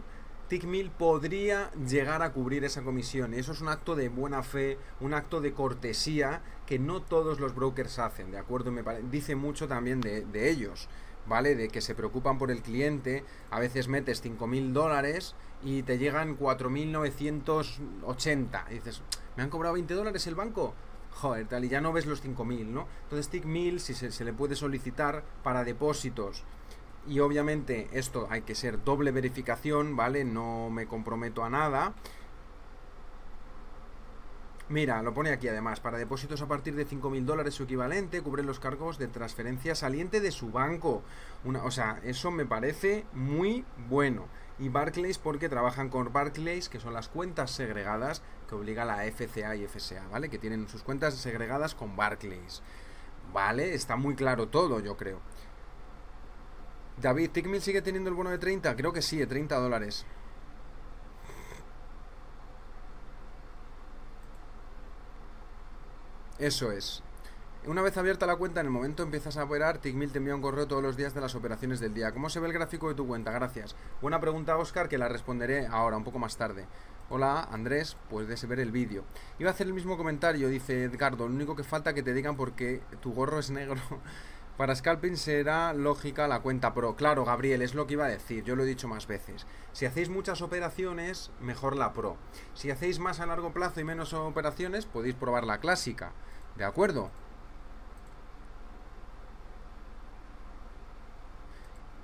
TickMill podría llegar a cubrir esa comisión. Eso es un acto de buena fe, un acto de cortesía que no todos los brokers hacen, ¿de acuerdo? Me dice mucho también de, ellos, ¿vale? De que se preocupan por el cliente. A veces metes 5.000 dólares y te llegan 4.980. Y dices, ¿me han cobrado 20 dólares el banco? Joder, tal, y ya no ves los 5.000, ¿no? Entonces TickMill, si se le puede solicitar para depósitos y obviamente esto hay que ser doble verificación, ¿vale? No me comprometo a nada. Mira, lo pone aquí además, para depósitos a partir de 5.000 dólares su equivalente, cubre los cargos de transferencia saliente de su banco. Una, o sea, eso me parece muy bueno. Y Barclays porque trabajan con Barclays, que son las cuentas segregadas que obliga la FCA y FSA, ¿vale? Que tienen sus cuentas segregadas con Barclays. ¿Vale? Está muy claro todo, yo creo. David, ¿Tickmill sigue teniendo el bono de 30? Creo que sí, de 30 dólares. Eso es. Una vez abierta la cuenta, en el momento empiezas a operar, Tickmill te envía un correo todos los días de las operaciones del día. ¿Cómo se ve el gráfico de tu cuenta? Gracias. Buena pregunta, Oscar, que la responderé ahora, un poco más tarde. Hola, Andrés, puedes ver el vídeo. Iba a hacer el mismo comentario, dice Edgardo. Lo único que falta que te digan porque tu gorro es negro. Para scalping será lógica la cuenta pro. Claro, Gabriel, es lo que iba a decir, yo lo he dicho más veces. Si hacéis muchas operaciones, mejor la pro. Si hacéis más a largo plazo y menos operaciones, podéis probar la clásica. ¿De acuerdo?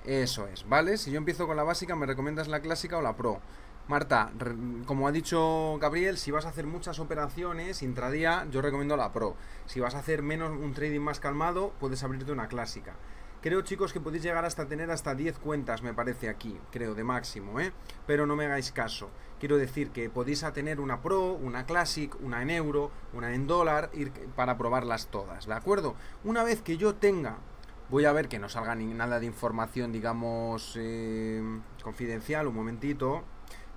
Eso es, ¿vale? Si yo empiezo con la básica, ¿me recomiendas la clásica o la pro? Marta, como ha dicho Gabriel, si vas a hacer muchas operaciones intradía, yo recomiendo la Pro. Si vas a hacer menos un trading más calmado, puedes abrirte una clásica. Creo, chicos, que podéis llegar hasta tener hasta 10 cuentas, me parece aquí, creo, de máximo, ¿eh? Pero no me hagáis caso. Quiero decir que podéis tener una Pro, una Classic, una en euro, una en dólar, ir para probarlas todas, ¿de acuerdo? Una vez que yo tenga Voy a ver que no salga ni nada de información, digamos, eh, confidencial, un momentito.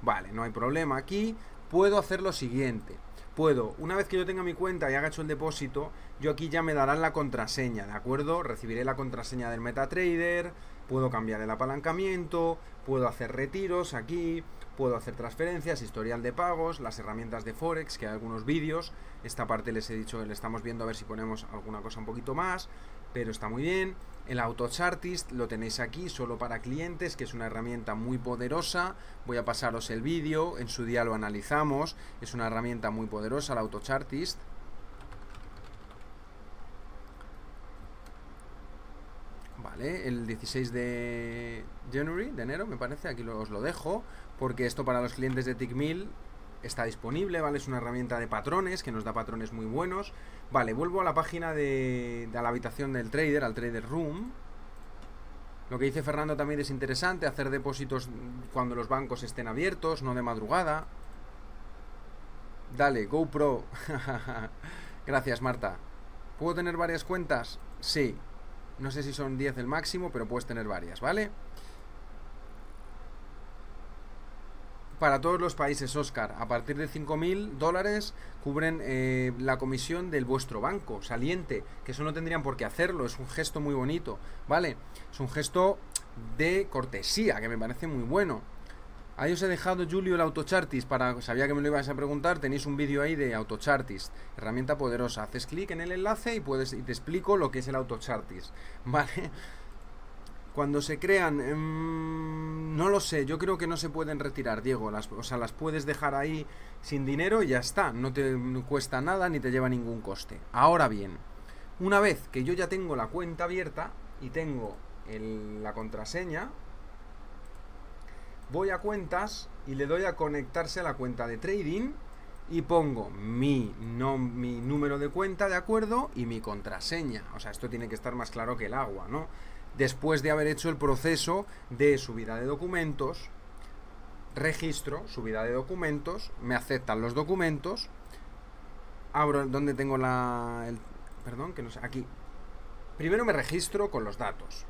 Vale, no hay problema. Aquí puedo hacer lo siguiente. Puedo, una vez que yo tenga mi cuenta y haga hecho el depósito, yo aquí ya me darán la contraseña, ¿de acuerdo? Recibiré la contraseña del MetaTrader, puedo cambiar el apalancamiento, puedo hacer retiros aquí, puedo hacer transferencias, historial de pagos, las herramientas de Forex, que hay algunos vídeos. Esta parte les he dicho le estamos viendo a ver si ponemos alguna cosa un poquito más, pero está muy bien. El AutoChartist lo tenéis aquí solo para clientes, que es una herramienta muy poderosa. Voy a pasaros el vídeo, en su día lo analizamos. Es una herramienta muy poderosa, el AutoChartist. Vale, el 16 de January, de enero, me parece, aquí os lo dejo, porque esto para los clientes de TickMill está disponible, ¿vale? Es una herramienta de patrones que nos da patrones muy buenos. Vale, vuelvo a la página de, de la habitación del trader, al trader room. Lo que dice Fernando también es interesante, hacer depósitos cuando los bancos estén abiertos, no de madrugada. Dale, GoPro. Gracias, Marta. ¿Puedo tener varias cuentas? Sí. No sé si son 10 el máximo, pero puedes tener varias, ¿vale? Para todos los países, Oscar, a partir de 5.000 dólares cubren eh, la comisión del vuestro banco saliente, que eso no tendrían por qué hacerlo, es un gesto muy bonito, ¿vale? Es un gesto de cortesía, que me parece muy bueno. Ahí os he dejado, Julio, el Autochartist. Para, sabía que me lo ibas a preguntar. Tenéis un vídeo ahí de Autochartist. Herramienta poderosa. Haces clic en el enlace y, puedes, y te explico lo que es el Autochartist. ¿Vale? Cuando se crean, mmm, no lo sé, yo creo que no se pueden retirar, Diego. O sea, las puedes dejar ahí sin dinero y ya está. No te cuesta nada ni te lleva ningún coste. Ahora bien, una vez que yo ya tengo la cuenta abierta y tengo la contraseña, voy a cuentas y le doy a conectarse a la cuenta de trading y pongo mi, no, mi número de cuenta, ¿de acuerdo? Y mi contraseña. O sea, esto tiene que estar más claro que el agua, ¿no? Después de haber hecho el proceso de subida de documentos, registro, subida de documentos, me aceptan los documentos, abro donde tengo la... El, perdón, que no sé, aquí. Primero me registro con los datos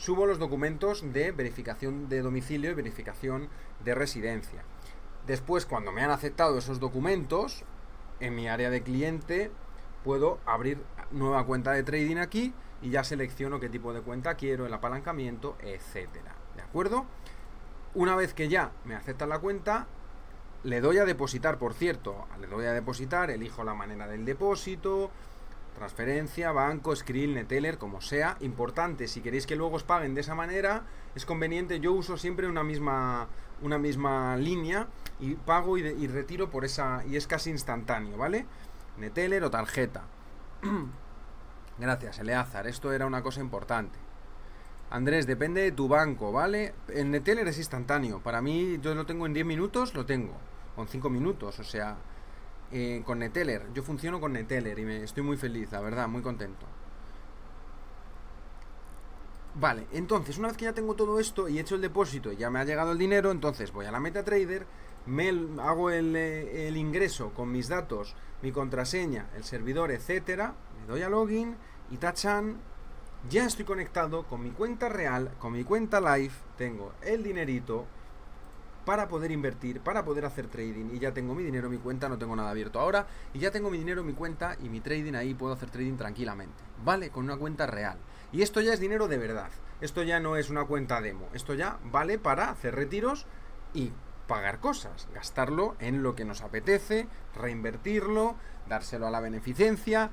subo los documentos de verificación de domicilio y verificación de residencia. Después, cuando me han aceptado esos documentos, en mi área de cliente puedo abrir nueva cuenta de trading aquí y ya selecciono qué tipo de cuenta quiero, el apalancamiento, etcétera. ¿De acuerdo? Una vez que ya me aceptan la cuenta, le doy a depositar, por cierto, le doy a depositar, elijo la manera del depósito, Transferencia, banco, Skrill, Neteller, como sea. Importante, si queréis que luego os paguen de esa manera, es conveniente. Yo uso siempre una misma, una misma línea y pago y, retiro por esa. Y es casi instantáneo, ¿vale? Neteller o tarjeta. Gracias, Eleazar. Esto era una cosa importante. Andrés, depende de tu banco, ¿vale? El Neteller es instantáneo. Para mí, yo lo tengo en 10 minutos, lo tengo. Con 5 minutos, o sea, eh, con Neteller. Yo funciono con Neteller y me estoy muy feliz, la verdad, muy contento. Vale, entonces, una vez que ya tengo todo esto y he hecho el depósito y ya me ha llegado el dinero, entonces voy a la MetaTrader, me hago el, eh, el ingreso con mis datos, mi contraseña, el servidor, etcétera, le doy a login y tachan, ya estoy conectado con mi cuenta real, con mi cuenta live, tengo el dinerito, para poder invertir, para poder hacer trading. Y ya tengo mi dinero mi cuenta, no tengo nada abierto ahora. Y ya tengo mi dinero mi cuenta y mi trading ahí puedo hacer trading tranquilamente. Vale, con una cuenta real. Y esto ya es dinero de verdad. Esto ya no es una cuenta demo. Esto ya vale para hacer retiros y pagar cosas, gastarlo en lo que nos apetece, reinvertirlo, dárselo a la beneficencia,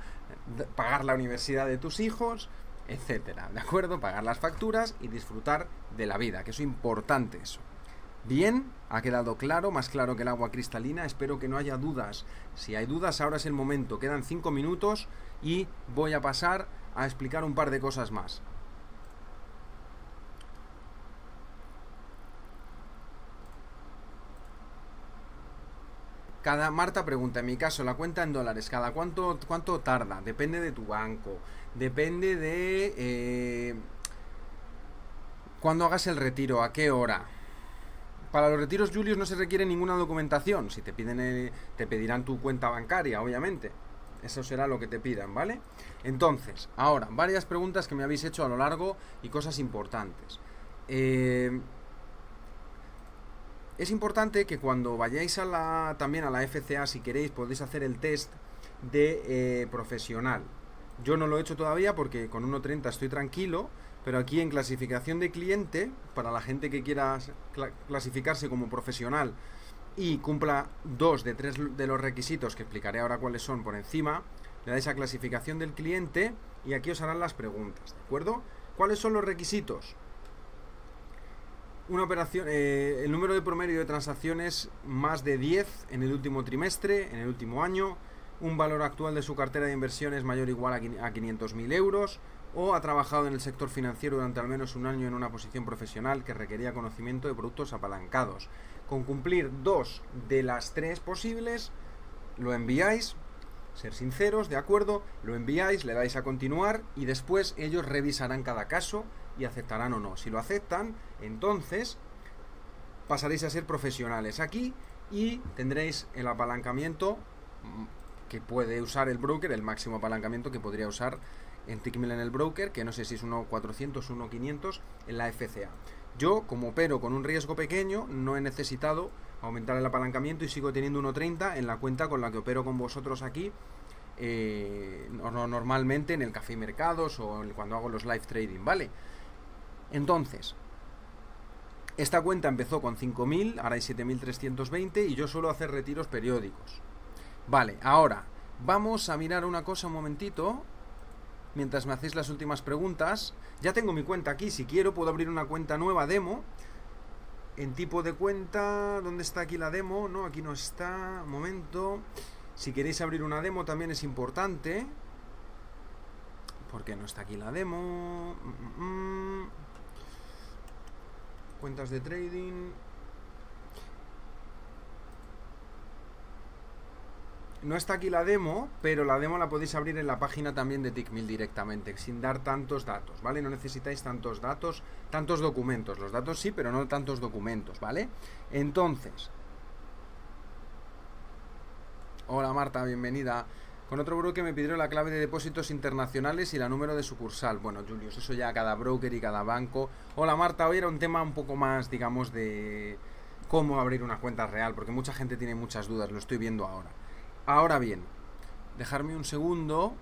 pagar la universidad de tus hijos, etcétera, ¿de acuerdo? Pagar las facturas y disfrutar de la vida, que es importante eso. Bien, ha quedado claro, más claro que el agua cristalina. Espero que no haya dudas. Si hay dudas, ahora es el momento. Quedan 5 minutos y voy a pasar a explicar un par de cosas más. Cada Marta pregunta, en mi caso, la cuenta en dólares, ¿cada cuánto, cuánto tarda? Depende de tu banco, depende de eh, cuando hagas el retiro, a qué hora. Para los retiros Julius no se requiere ninguna documentación. Si te piden, el, te pedirán tu cuenta bancaria, obviamente. Eso será lo que te pidan, ¿vale? Entonces, ahora, varias preguntas que me habéis hecho a lo largo y cosas importantes. Eh, es importante que cuando vayáis a la, también a la FCA, si queréis, podéis hacer el test de eh, profesional. Yo no lo he hecho todavía porque con 1.30 estoy tranquilo, pero aquí en clasificación de cliente, para la gente que quiera clasificarse como profesional y cumpla dos de tres de los requisitos que explicaré ahora cuáles son por encima, le dais a clasificación del cliente y aquí os harán las preguntas, ¿de acuerdo? ¿Cuáles son los requisitos? Una operación, eh, el número de promedio de transacciones más de 10 en el último trimestre, en el último año, un valor actual de su cartera de inversiones mayor o igual a 500.000 euros, o ha trabajado en el sector financiero durante al menos un año en una posición profesional que requería conocimiento de productos apalancados. Con cumplir dos de las tres posibles, lo enviáis, ser sinceros, de acuerdo, lo enviáis, le dais a continuar y después ellos revisarán cada caso y aceptarán o no. Si lo aceptan, entonces pasaréis a ser profesionales aquí y tendréis el apalancamiento que puede usar el broker, el máximo apalancamiento que podría usar en Tickmill en el broker, que no sé si es 1.400 o 1.500 en la FCA. Yo, como opero con un riesgo pequeño, no he necesitado aumentar el apalancamiento y sigo teniendo 1.30 en la cuenta con la que opero con vosotros aquí, eh, normalmente en el café mercados o cuando hago los live trading, ¿vale? Entonces, esta cuenta empezó con 5.000, ahora hay 7.320 y yo suelo hacer retiros periódicos. Vale, ahora vamos a mirar una cosa un momentito. Mientras me hacéis las últimas preguntas. Ya tengo mi cuenta aquí, si quiero puedo abrir una cuenta nueva demo. En tipo de cuenta, ¿dónde está aquí la demo? No, aquí no está. Un momento. Si queréis abrir una demo también es importante. ¿Por qué no está aquí la demo? Mm, mm, mm. Cuentas de trading. No está aquí la demo, pero la demo la podéis abrir en la página también de Tickmill directamente, sin dar tantos datos, ¿vale? No necesitáis tantos datos, tantos documentos. Los datos sí, pero no tantos documentos, ¿vale? Entonces... Hola Marta, bienvenida. Con otro broker me pidieron la clave de depósitos internacionales y la número de sucursal. Bueno, Julius, eso ya cada broker y cada banco. Hola Marta, hoy era un tema un poco más, digamos, de cómo abrir una cuenta real, porque mucha gente tiene muchas dudas, lo estoy viendo ahora. Ahora bien, dejarme un segundo.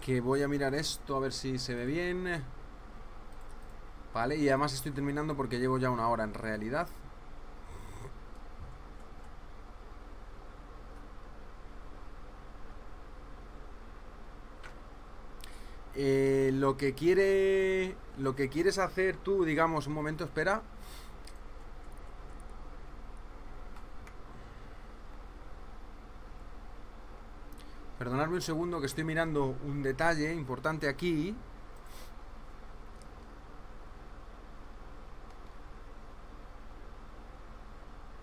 Que voy a mirar esto a ver si se ve bien. Vale, y además estoy terminando porque llevo ya una hora en realidad. Eh, lo que quiere lo que quieres hacer tú digamos un momento espera Perdonadme un segundo que estoy mirando un detalle importante aquí.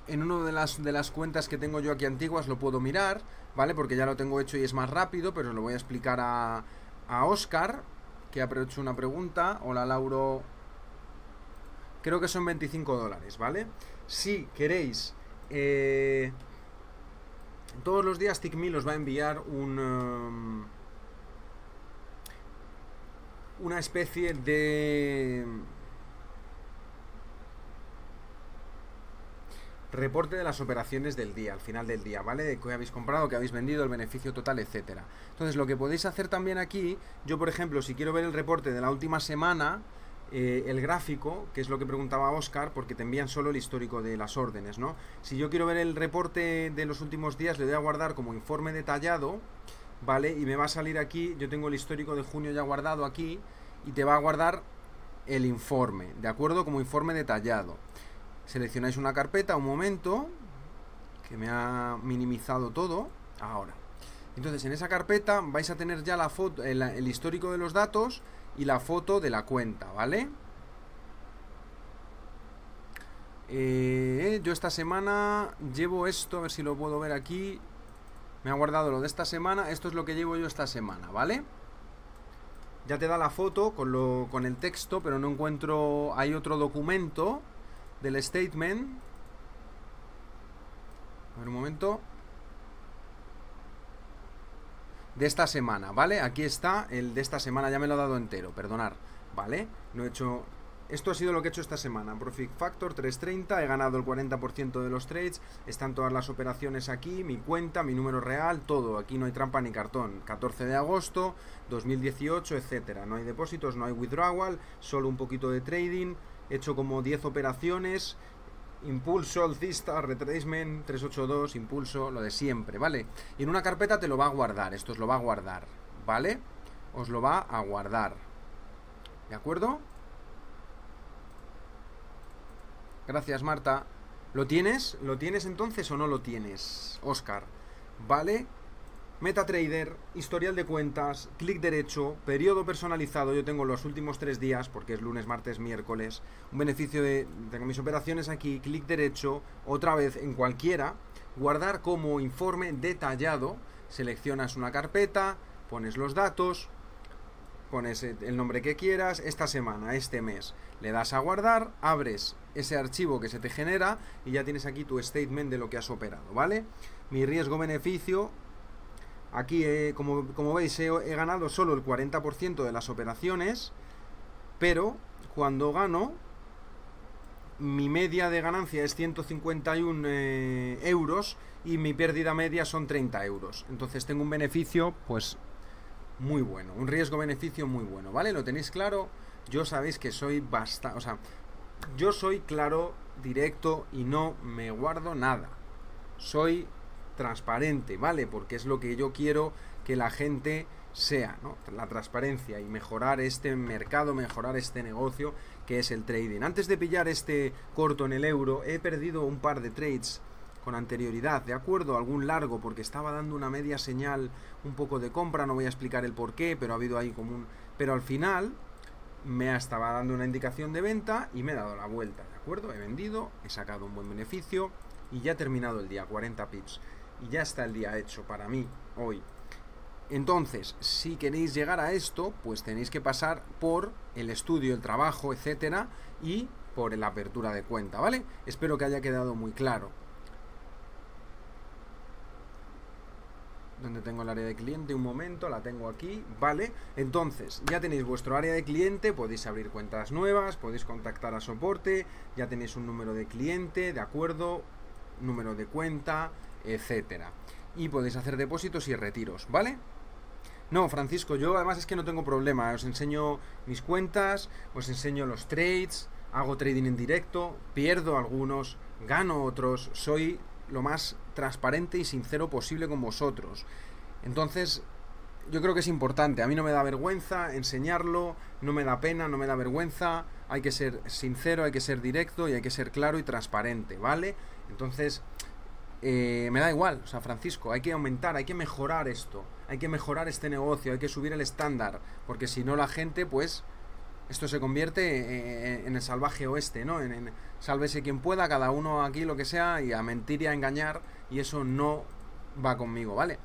En una de las, de las cuentas que tengo yo aquí antiguas lo puedo mirar, ¿vale? Porque ya lo tengo hecho y es más rápido, pero lo voy a explicar a, a Oscar, que ha hecho una pregunta. Hola, Lauro. Creo que son 25 dólares, ¿vale? Si queréis... Eh, todos los días TickMe os va a enviar un... Um, una especie de... reporte de las operaciones del día, al final del día, ¿vale? De qué habéis comprado, qué habéis vendido, el beneficio total, etcétera. Entonces, lo que podéis hacer también aquí, yo por ejemplo, si quiero ver el reporte de la última semana, eh, el gráfico, que es lo que preguntaba Oscar, porque te envían solo el histórico de las órdenes, ¿no? Si yo quiero ver el reporte de los últimos días, le voy a guardar como informe detallado, ¿vale? Y me va a salir aquí, yo tengo el histórico de junio ya guardado aquí, y te va a guardar el informe, ¿de acuerdo? Como informe detallado. Seleccionáis una carpeta, un momento, que me ha minimizado todo, ahora. Entonces en esa carpeta vais a tener ya la foto, el histórico de los datos, y la foto de la cuenta, ¿vale? Eh, yo esta semana llevo esto, a ver si lo puedo ver aquí. Me ha guardado lo de esta semana. Esto es lo que llevo yo esta semana, ¿vale? Ya te da la foto con, lo, con el texto, pero no encuentro... Hay otro documento del statement. A ver un momento de esta semana, ¿vale? Aquí está el de esta semana, ya me lo ha dado entero, perdonar, ¿vale? No he hecho... Esto ha sido lo que he hecho esta semana. Profit Factor 330, he ganado el 40% de los trades, están todas las operaciones aquí, mi cuenta, mi número real, todo. Aquí no hay trampa ni cartón. 14 de agosto, 2018, etcétera. No hay depósitos, no hay withdrawal, solo un poquito de trading. He hecho como 10 operaciones, Impulso, alcista, retracement, 382, impulso, lo de siempre, ¿vale? Y en una carpeta te lo va a guardar, esto os lo va a guardar, ¿vale? Os lo va a guardar. ¿De acuerdo? Gracias, Marta. ¿Lo tienes? ¿Lo tienes entonces o no lo tienes, Oscar? ¿Vale? MetaTrader, historial de cuentas, clic derecho, periodo personalizado, yo tengo los últimos tres días, porque es lunes, martes, miércoles, un beneficio de, tengo mis operaciones aquí, clic derecho, otra vez en cualquiera, guardar como informe detallado, seleccionas una carpeta, pones los datos, pones el nombre que quieras, esta semana, este mes, le das a guardar, abres ese archivo que se te genera y ya tienes aquí tu statement de lo que has operado, ¿vale? Mi riesgo-beneficio, aquí como, como, veis he, he ganado solo el 40% de las operaciones, pero cuando gano, mi media de ganancia es 151 eh, euros y mi pérdida media son 30 euros. Entonces tengo un beneficio, pues, muy bueno. Un riesgo-beneficio muy bueno, ¿vale? ¿Lo tenéis claro? Yo sabéis que soy bastante... O sea, yo soy claro, directo y no me guardo nada. Soy transparente, ¿vale? Porque es lo que yo quiero que la gente sea, ¿no? La transparencia y mejorar este mercado, mejorar este negocio que es el trading. Antes de pillar este corto en el euro, he perdido un par de trades con anterioridad, ¿de acuerdo? Algún largo, porque estaba dando una media señal un poco de compra, no voy a explicar el por qué, pero ha habido ahí como un... Pero al final me estaba dando una indicación de venta y me he dado la vuelta, ¿de acuerdo? He vendido, he sacado un buen beneficio y ya he terminado el día, 40 pips. Y ya está el día hecho para mí hoy. Entonces, si queréis llegar a esto, pues tenéis que pasar por el estudio, el trabajo, etcétera, y por la apertura de cuenta, ¿vale? Espero que haya quedado muy claro. donde tengo el área de cliente, un momento, la tengo aquí, vale, entonces ya tenéis vuestro área de cliente, podéis abrir cuentas nuevas, podéis contactar a soporte, ya tenéis un número de cliente, de acuerdo, número de cuenta, etcétera, y podéis hacer depósitos y retiros, ¿vale? No, Francisco, yo además es que no tengo problema. Os enseño mis cuentas, os enseño los trades, hago trading en directo, pierdo algunos, gano otros, soy lo más transparente y sincero posible con vosotros. Entonces, yo creo que es importante. A mí no me da vergüenza enseñarlo, no me da pena, no me da vergüenza. Hay que ser sincero, hay que ser directo y hay que ser claro y transparente, ¿vale? Entonces, eh, me da igual, o sea, Francisco, hay que aumentar, hay que mejorar esto, hay que mejorar este negocio, hay que subir el estándar, porque si no la gente, pues, esto se convierte eh, en el salvaje oeste, ¿no? En, en, sálvese quien pueda, cada uno aquí lo que sea, y a mentir y a engañar, y eso no va conmigo, ¿vale?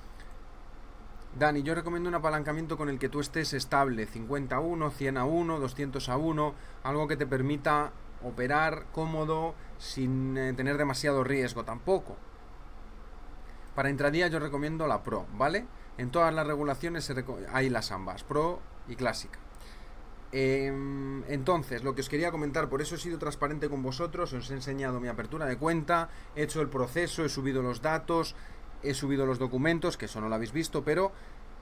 Dani, yo recomiendo un apalancamiento con el que tú estés estable, 50 a 1, 100 a 1, 200 a 1, algo que te permita operar cómodo sin eh, tener demasiado riesgo tampoco. Para intradía yo recomiendo la Pro, ¿vale? En todas las regulaciones hay las ambas, Pro y Clásica. Em, entonces, lo que os quería comentar, por eso he sido transparente con vosotros, os he enseñado mi apertura de cuenta, he hecho el proceso, he subido los datos, he subido los documentos, que eso no lo habéis visto, pero...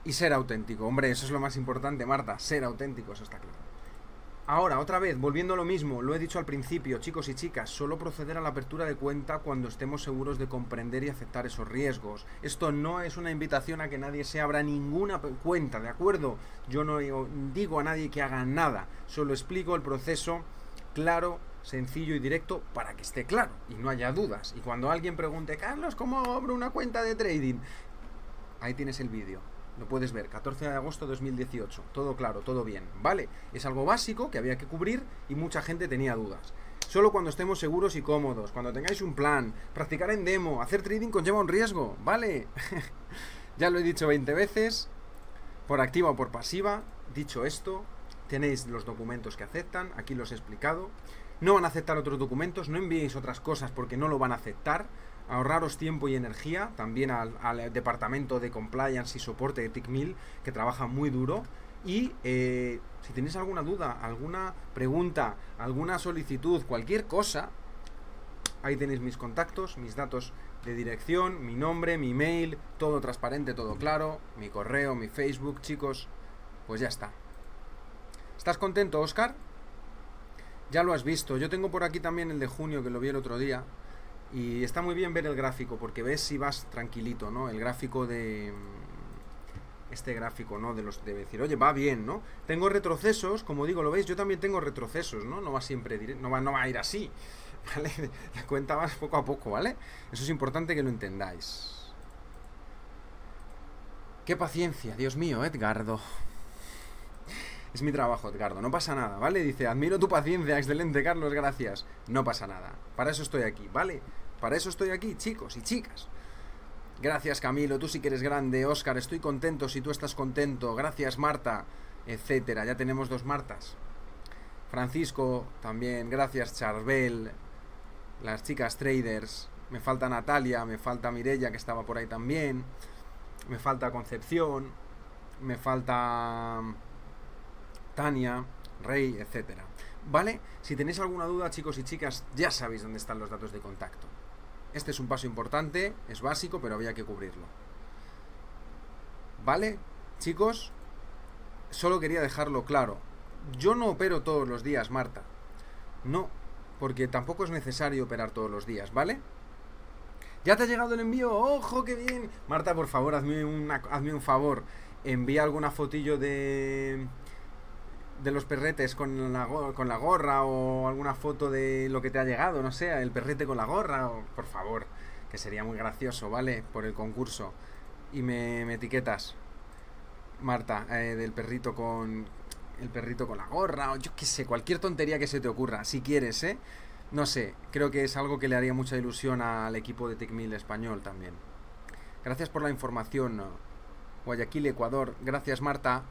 Y ser auténtico, hombre, eso es lo más importante, Marta, ser auténtico, eso está claro. Ahora, otra vez, volviendo a lo mismo, lo he dicho al principio, chicos y chicas, solo proceder a la apertura de cuenta cuando estemos seguros de comprender y aceptar esos riesgos. Esto no es una invitación a que nadie se abra ninguna cuenta, ¿de acuerdo? Yo no digo a nadie que haga nada, solo explico el proceso claro, sencillo y directo para que esté claro y no haya dudas. Y cuando alguien pregunte, Carlos, ¿cómo abro una cuenta de trading? Ahí tienes el vídeo. Lo puedes ver, 14 de agosto de 2018. Todo claro, todo bien. Vale, es algo básico que había que cubrir y mucha gente tenía dudas. Solo cuando estemos seguros y cómodos, cuando tengáis un plan, practicar en demo, hacer trading conlleva un riesgo, ¿vale? ya lo he dicho 20 veces, por activa o por pasiva. Dicho esto, tenéis los documentos que aceptan, aquí los he explicado. No van a aceptar otros documentos, no enviéis otras cosas porque no lo van a aceptar ahorraros tiempo y energía, también al, departamento de compliance y soporte de TICMIL, que trabaja muy duro. Y eh, si tenéis alguna duda, alguna pregunta, alguna solicitud, cualquier cosa, ahí tenéis mis contactos, mis datos de dirección, mi nombre, mi mail, todo transparente, todo claro, mi correo, mi Facebook, chicos, pues ya está. ¿Estás contento, Oscar? Ya lo has visto. Yo tengo por aquí también el de junio, que lo vi el otro día. Y está muy bien ver el gráfico porque ves si vas tranquilito, ¿no? El gráfico de mm, este gráfico, ¿no? De los de decir, oye, va bien, ¿no? Tengo retrocesos, como digo, lo veis, yo también tengo retrocesos, ¿no? No va siempre no va, no va a ir así, ¿vale? La cuenta va poco a poco, ¿vale? Eso es importante que lo entendáis. Qué paciencia, Dios mío, Edgardo. Es mi trabajo, Edgardo, no pasa nada, ¿vale? Dice, admiro tu paciencia, excelente, Carlos, gracias. No pasa nada, para eso estoy aquí, ¿vale? Para eso estoy aquí, chicos y chicas. Gracias, Camilo, tú sí que eres grande. Oscar, estoy contento si tú estás contento. Gracias, Marta. etcétera. Ya tenemos dos Martas. Francisco también, gracias Charbel, las chicas traders, me falta Natalia, me falta Mirella que estaba por ahí también, me falta Concepción, me falta Tania, Rey, etcétera. ¿Vale? Si tenéis alguna duda, chicos y chicas, ya sabéis dónde están los datos de contacto. Este es un paso importante, es básico, pero había que cubrirlo. ¿Vale? Chicos, solo quería dejarlo claro. Yo no opero todos los días, Marta. No, porque tampoco es necesario operar todos los días, ¿vale? ¿Ya te ha llegado el envío? ¡Ojo, qué bien! Marta, por favor, hazme, hazme un favor. Envía alguna fotillo de, de los perretes con la, con la gorra o alguna foto de lo que te ha llegado, no sé, el perrete con la gorra, por favor, que sería muy gracioso, ¿vale? Por el concurso. Y me, etiquetas, Marta, eh, del perrito con el perrito con la gorra, o yo qué sé, cualquier tontería que se te ocurra, si quieres, ¿eh? No sé, creo que es algo que le haría mucha ilusión al equipo de TechMill español también. Gracias por la información, Guayaquil, Ecuador. Gracias, Marta.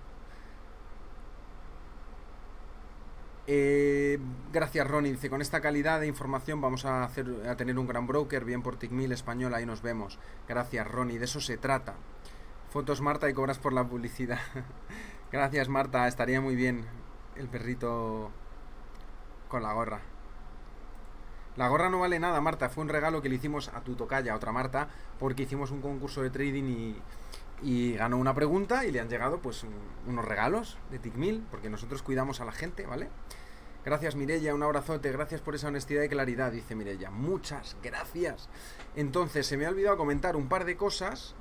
Eh, gracias Ronnie, dice, con esta calidad de información vamos a, hacer, tener un gran broker, bien por Ticmil Español, ahí nos vemos. Gracias Ronnie, de eso se trata. Fotos Marta y cobras por la publicidad. gracias Marta, estaría muy bien el perrito con la gorra. La gorra no vale nada, Marta, fue un regalo que le hicimos a tu tocaya, otra Marta, porque hicimos un concurso de trading y, y ganó una pregunta y le han llegado pues unos regalos de Ticmil, porque nosotros cuidamos a la gente, ¿vale? Gracias Mirella, un abrazote, gracias por esa honestidad y claridad, dice Mirella. Muchas gracias. Entonces, se me ha olvidado comentar un par de cosas,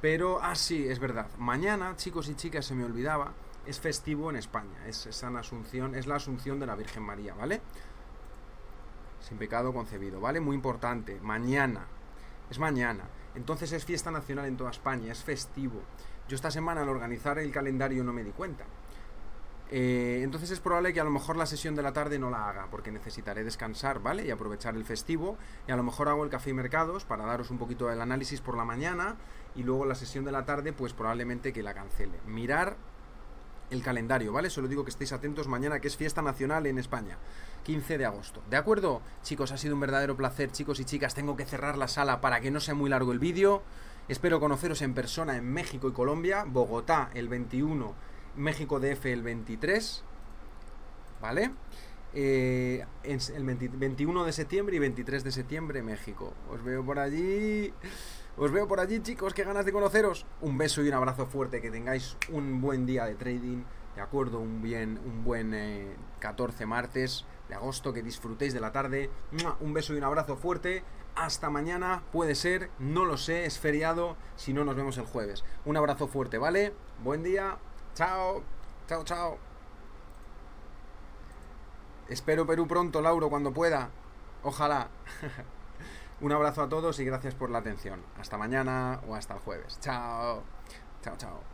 pero, ah, sí, es verdad. Mañana, chicos y chicas, se me olvidaba, es festivo en España, es San Asunción, es la Asunción de la Virgen María, ¿vale? Sin pecado concebido, ¿vale? Muy importante, mañana, es mañana. Entonces es fiesta nacional en toda España, es festivo. Yo esta semana al organizar el calendario no me di cuenta. Eh, entonces es probable que a lo mejor la sesión de la tarde no la haga, porque necesitaré descansar, ¿vale? Y aprovechar el festivo. Y a lo mejor hago el café y mercados para daros un poquito del análisis por la mañana. Y luego la sesión de la tarde, pues probablemente que la cancele. Mirar el calendario, ¿vale? Solo digo que estéis atentos mañana, que es fiesta nacional en España. 15 de agosto. ¿De acuerdo? Chicos, ha sido un verdadero placer, chicos y chicas. Tengo que cerrar la sala para que no sea muy largo el vídeo. Espero conoceros en persona en México y Colombia. Bogotá el 21 México DF el 23, ¿vale? Eh, el 21 de septiembre y 23 de septiembre México. Os veo por allí. Os veo por allí, chicos, qué ganas de conoceros. Un beso y un abrazo fuerte, que tengáis un buen día de trading, de acuerdo, un bien, un buen 14 eh, martes agosto, que disfrutéis de la tarde. Un beso y un abrazo fuerte. Hasta mañana, puede ser, no lo sé, es feriado, si no nos vemos el jueves. Un abrazo fuerte, ¿vale? Buen día. Chao, chao, chao. Espero Perú pronto, Lauro, cuando pueda. Ojalá. Un abrazo a todos y gracias por la atención. Hasta mañana o hasta el jueves. Chao. Chao, chao.